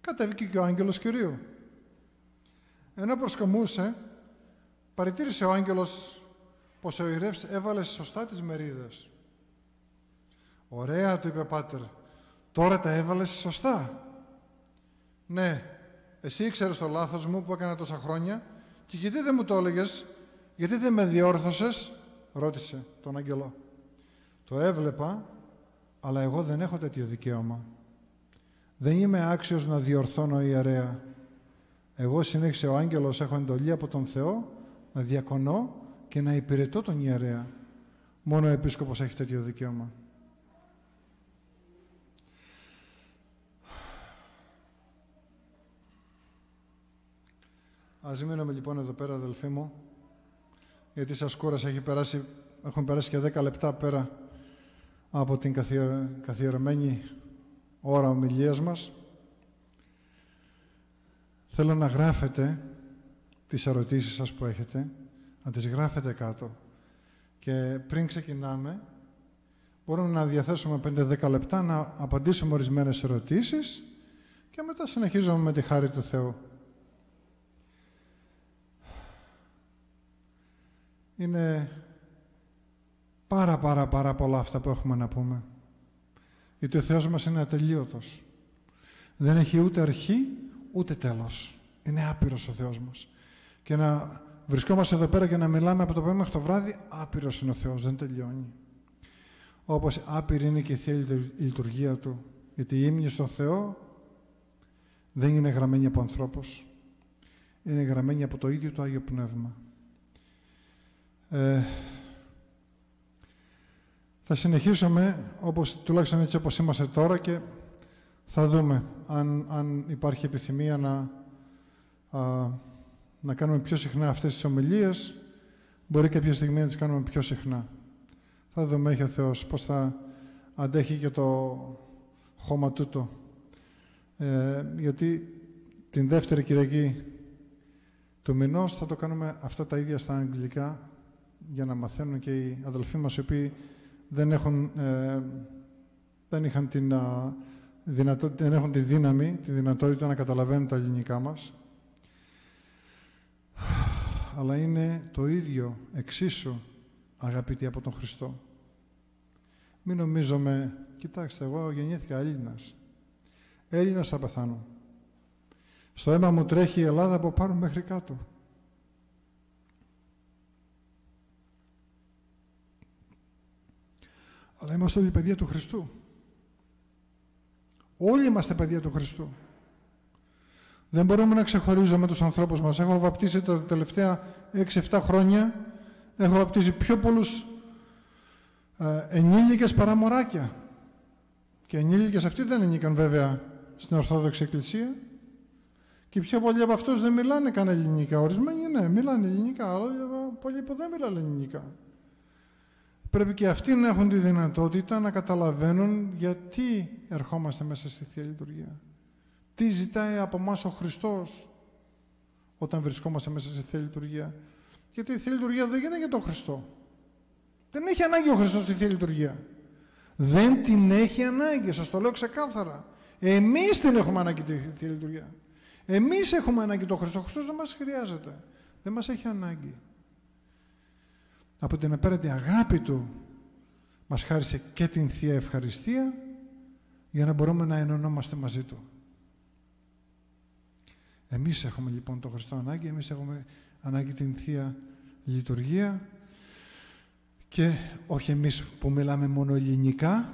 κατέβηκε και ο άγγελος Κυρίου. Ενώ προσκομούσε, παρατήρησε ο άγγελος πως ο ιερεύς έβαλε σωστά τις μερίδες. «Ωραία», του είπε ο Πάτερ, «τώρα τα έβαλες σωστά». Ναι, εσύ ήξερες το λάθος μου που έκανα τόσα χρόνια και γιατί δεν μου το έλεγες, γιατί δεν με διόρθωσες, ρώτησε τον αγγελό. Το έβλεπα, αλλά εγώ δεν έχω τέτοιο δικαίωμα. Δεν είμαι άξιος να διορθώνω ιερέα. Εγώ συνέχισε ο άγγελος, έχω εντολή από τον Θεό να διακονώ και να υπηρετώ τον ιερέα. Μόνο ο επίσκοπος έχει τέτοιο δικαίωμα. Ας μείνουμε λοιπόν εδώ πέρα, αδελφοί μου, γιατί σας κούρασε, έχει περάσει, έχουν περάσει και 10 λεπτά πέρα από την καθιερωμένη ώρα ομιλίας μας. Θέλω να γράφετε τις ερωτήσεις σας που έχετε, να τις γράφετε κάτω. Και πριν ξεκινάμε, μπορούμε να διαθέσουμε 5-10 λεπτά να απαντήσουμε ορισμένες ερωτήσεις και μετά συνεχίζουμε με τη χάρη του Θεού. Είναι πάρα πάρα πάρα πολλά αυτά που έχουμε να πούμε. Γιατί ο Θεός μας είναι ατελείωτος. Δεν έχει ούτε αρχή ούτε τέλος. Είναι άπειρος ο Θεός μας. Και να βρισκόμαστε εδώ πέρα και να μιλάμε από το πρωί μέχρι το βράδυ, άπειρος είναι ο Θεός, δεν τελειώνει. Όπως άπειρη είναι και η Θεία Λειτουργία Του. Γιατί η ύμνη στο Θεό δεν είναι γραμμένη από ανθρώπους. Είναι γραμμένη από το ίδιο το Άγιο Πνεύμα. Ε, θα συνεχίσουμε, όπως, τουλάχιστον έτσι όπως είμαστε τώρα και θα δούμε αν, αν υπάρχει επιθυμία να, να κάνουμε πιο συχνά αυτές τις ομιλίες. Μπορεί κάποια στιγμή να τις κάνουμε πιο συχνά. Θα δούμε, έχει ο Θεός, πώς θα αντέχει και το χώμα τούτο. Ε, γιατί την δεύτερη Κυριακή του μηνός θα το κάνουμε αυτά τα ίδια στα αγγλικά για να μαθαίνουν και οι αδελφοί μας οι οποίοι δεν, έχουν, ε, δεν είχαν την, δεν έχουν τη δύναμη, τη δυνατότητα να καταλαβαίνουν τα ελληνικά μας. Αλλά είναι το ίδιο, εξίσου, αγαπητοί από τον Χριστό. Μην νομίζουμε, κοιτάξτε, εγώ γεννήθηκα Έλληνας. Έλληνας θα πεθάνω. Στο αίμα μου τρέχει η Ελλάδα από πάνω μέχρι κάτω. Αλλά είμαστε όλοι παιδιά του Χριστού. Όλοι είμαστε παιδιά του Χριστού. Δεν μπορούμε να ξεχωρίζουμε τους ανθρώπους μας. Έχω βαπτίσει τα τελευταία 6-7 χρόνια, έχω βαπτίσει πιο πολλούς ε, ενήλικες παραμοράκια. Και ενήλικες αυτοί δεν ανήκαν βέβαια στην Ορθόδοξη Εκκλησία. Και πιο πολλοί από αυτούς δεν μιλάνε καν ελληνικά. Ορισμένοι ναι, μιλάνε ελληνικά, αλλά πολλοί που δεν μιλάνε ελληνικά. Πρέπει και αυτοί να έχουν τη δυνατότητα να καταλαβαίνουν γιατί ερχόμαστε μέσα στη Θεία Λειτουργία. Τι ζητάει από εμάς ο Χριστός όταν βρισκόμαστε μέσα στη Θεία Λειτουργία. Γιατί η Θεία Λειτουργία δεν γίνεται για τον Χριστό. Δεν έχει ανάγκη ο Χριστός στη Θεία Λειτουργία. Δεν την έχει ανάγκη, σας το λέω ξεκάθαρα. Εμείς την έχουμε ανάγκη τη Θεία Λειτουργία. Εμείς έχουμε ανάγκη τον Χριστό. Ο Χριστός δεν μας χρειάζεται. Δεν μας έχει ανάγκη. Από την απέραντη αγάπη Του μας χάρισε και την Θεία Ευχαριστία για να μπορούμε να ενωνόμαστε μαζί Του. Εμείς έχουμε λοιπόν τον Χριστό ανάγκη, εμείς έχουμε ανάγκη την Θεία Λειτουργία και όχι εμείς που μιλάμε μόνο ελληνικά,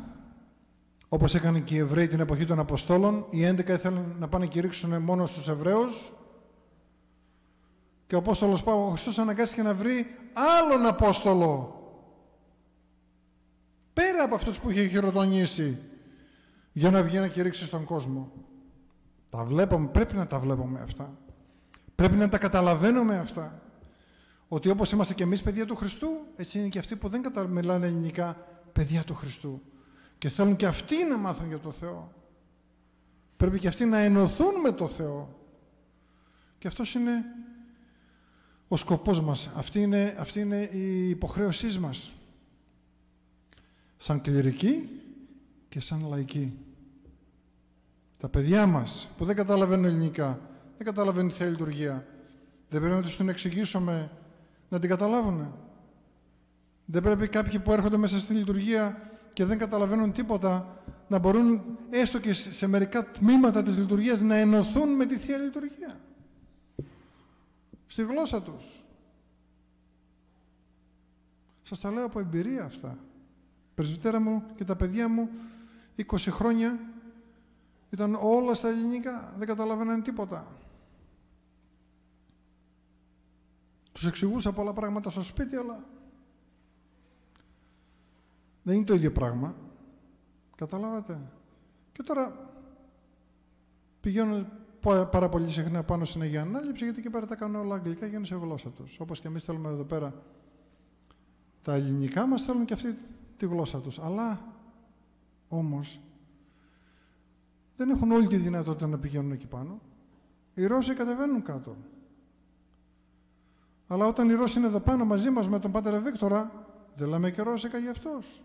όπως έκανε και οι Εβραίοι την εποχή των Αποστόλων, οι 11 ήθελαν να πάνε και κηρύξουν μόνο στους Εβραίους και ο Απόστολος Παύλος ο Χριστός αναγκάστηκε να βρει άλλον Απόστολο πέρα από αυτούς που είχε χειροτονήσει για να βγει να κηρύξει στον κόσμο. Τα βλέπουμε, πρέπει να τα βλέπουμε αυτά. Πρέπει να τα καταλαβαίνουμε αυτά. Ότι όπως είμαστε και εμείς παιδιά του Χριστού, έτσι είναι και αυτοί που δεν μιλάνε ελληνικά παιδιά του Χριστού. Και θέλουν και αυτοί να μάθουν για το Θεό. Πρέπει και αυτοί να ενωθούν με το Θεό. Και αυτός είναι ο σκοπός μας. Αυτή είναι, αυτή είναι η υποχρέωσή μας. Σαν κληρική και σαν λαϊκή. Τα παιδιά μας που δεν καταλαβαίνουν ελληνικά, δεν καταλαβαίνουν τη λειτουργία, δεν πρέπει να τους την εξηγήσουμε να την καταλάβουν. Δεν πρέπει κάποιοι που έρχονται μέσα στη λειτουργία και δεν καταλαβαίνουν τίποτα να μπορούν έστω και σε μερικά τμήματα της λειτουργίας να ενωθούν με τη Θεία Λειτουργία. Στη γλώσσα τους. Σας τα λέω από εμπειρία αυτά. Πρεσβυτέρα μου και τα παιδιά μου 20 χρόνια ήταν όλα στα ελληνικά, δεν καταλαβαίναν τίποτα. Τους εξηγούσα πολλά πράγματα στο σπίτι, αλλά δεν είναι το ίδιο πράγμα. Καταλάβατε. Και τώρα πηγαίνω πάρα πολύ συχνά πάνω στην Αγία Ανάληψη, γιατί και πέρα τα κάνουν όλα αγγλικά για να σε γλώσσα τους. Όπως και εμείς θέλουμε εδώ πέρα τα ελληνικά μας θέλουν και αυτή τη γλώσσα τους. Αλλά όμως δεν έχουν όλη τη δυνατότητα να πηγαίνουν εκεί πάνω. Οι Ρώσοι κατεβαίνουν κάτω. Αλλά όταν οι Ρώσοι είναι εδώ πάνω μαζί μας με τον Πάτερ Βίκτορα, δεν λέμε και Ρώσικα για αυτός.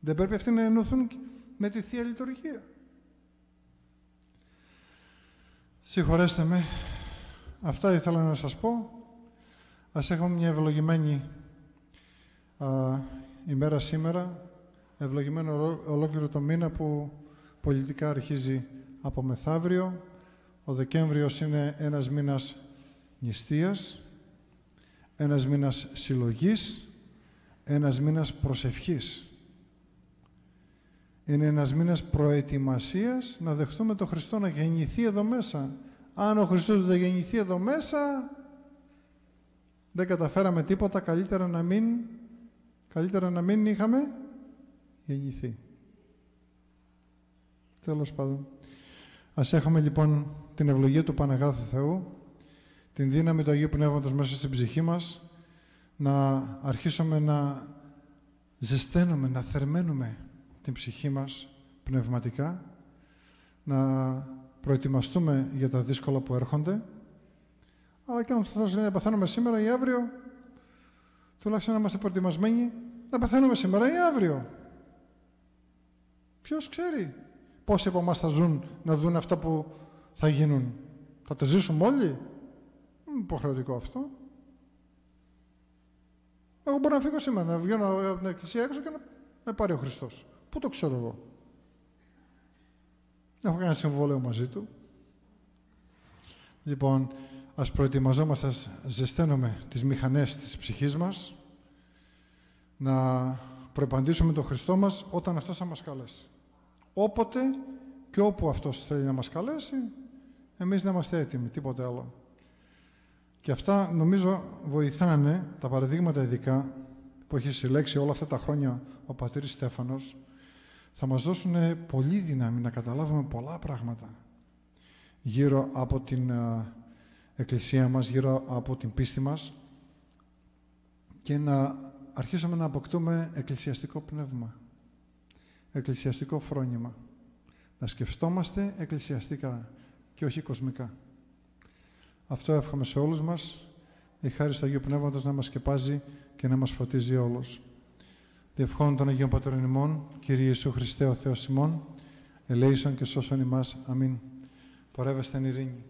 Δεν πρέπει αυτοί να ενωθούν με τη Θεία Λειτουργία. Συγχωρέστε με. Αυτά ήθελα να σας πω. Ας έχουμε μια ευλογημένη α, ημέρα σήμερα, ευλογημένο ολόκληρο το μήνα που πολιτικά αρχίζει από μεθαύριο. Ο Δεκέμβριος είναι ένας μήνας νηστείας, ένας μήνας συλλογής, ένας μήνας προσευχής. Είναι ένας μήνας προετοιμασίας να δεχτούμε τον Χριστό να γεννηθεί εδώ μέσα. Αν ο Χριστός δεν γεννηθεί εδώ μέσα, δεν καταφέραμε τίποτα, καλύτερα να μην, καλύτερα να μην είχαμε γεννηθεί. Τέλος πάντων. Ας έχουμε λοιπόν την ευλογία του Παναγάθου Θεού, την δύναμη του Αγίου Πνεύματος μέσα στην ψυχή μας, να αρχίσουμε να ζεσταίνουμε, να θερμαίνουμε την ψυχή μας πνευματικά, να προετοιμαστούμε για τα δύσκολα που έρχονται, αλλά και αν θα να πεθάνουμε σήμερα ή αύριο, τουλάχιστον να είμαστε προετοιμασμένοι να πεθάνουμε σήμερα ή αύριο. Ποιος ξέρει πόσοι από εμάς θα ζουν να δουν αυτά που θα γίνουν. Θα τα ζήσουμε όλοι. Είναι υποχρεωτικό αυτό. Εγώ μπορώ να φύγω σήμερα, να βγαίνω από την εκκλησία έξω και να με πάρει ο Χριστός. Πού το ξέρω εγώ; Έχω κάνει συμβόλαιο μαζί του. Λοιπόν, ας προετοιμαζόμαστε, ας ζεσταίνουμε τις μηχανές της ψυχής μας, να προεπαντήσουμε τον Χριστό μας όταν Αυτός θα μας καλέσει. Όποτε και όπου Αυτός θέλει να μας καλέσει, εμείς να είμαστε έτοιμοι, τίποτε άλλο. Και αυτά νομίζω βοηθάνε, τα παραδείγματα ειδικά, που έχει συλλέξει όλα αυτά τα χρόνια ο πατήρ Στέφανος θα μας δώσουν πολύ δύναμη να καταλάβουμε πολλά πράγματα γύρω από την εκκλησία μας, γύρω από την πίστη μας και να αρχίσουμε να αποκτούμε εκκλησιαστικό πνεύμα, εκκλησιαστικό φρόνημα. Να σκεφτόμαστε εκκλησιαστικά και όχι κοσμικά. Αυτό εύχομαι σε όλους μας. Η χάρη του Αγίου Πνεύματος να μας σκεπάζει και να μας φωτίζει όλους. Διευχών των Αγίων Πατέρων ημών, Κύριε Ιησού Χριστέ ο Θεός ημών, ελέησον και σώσον ημάς. Αμήν. Πορεύεστε εν ειρήνη.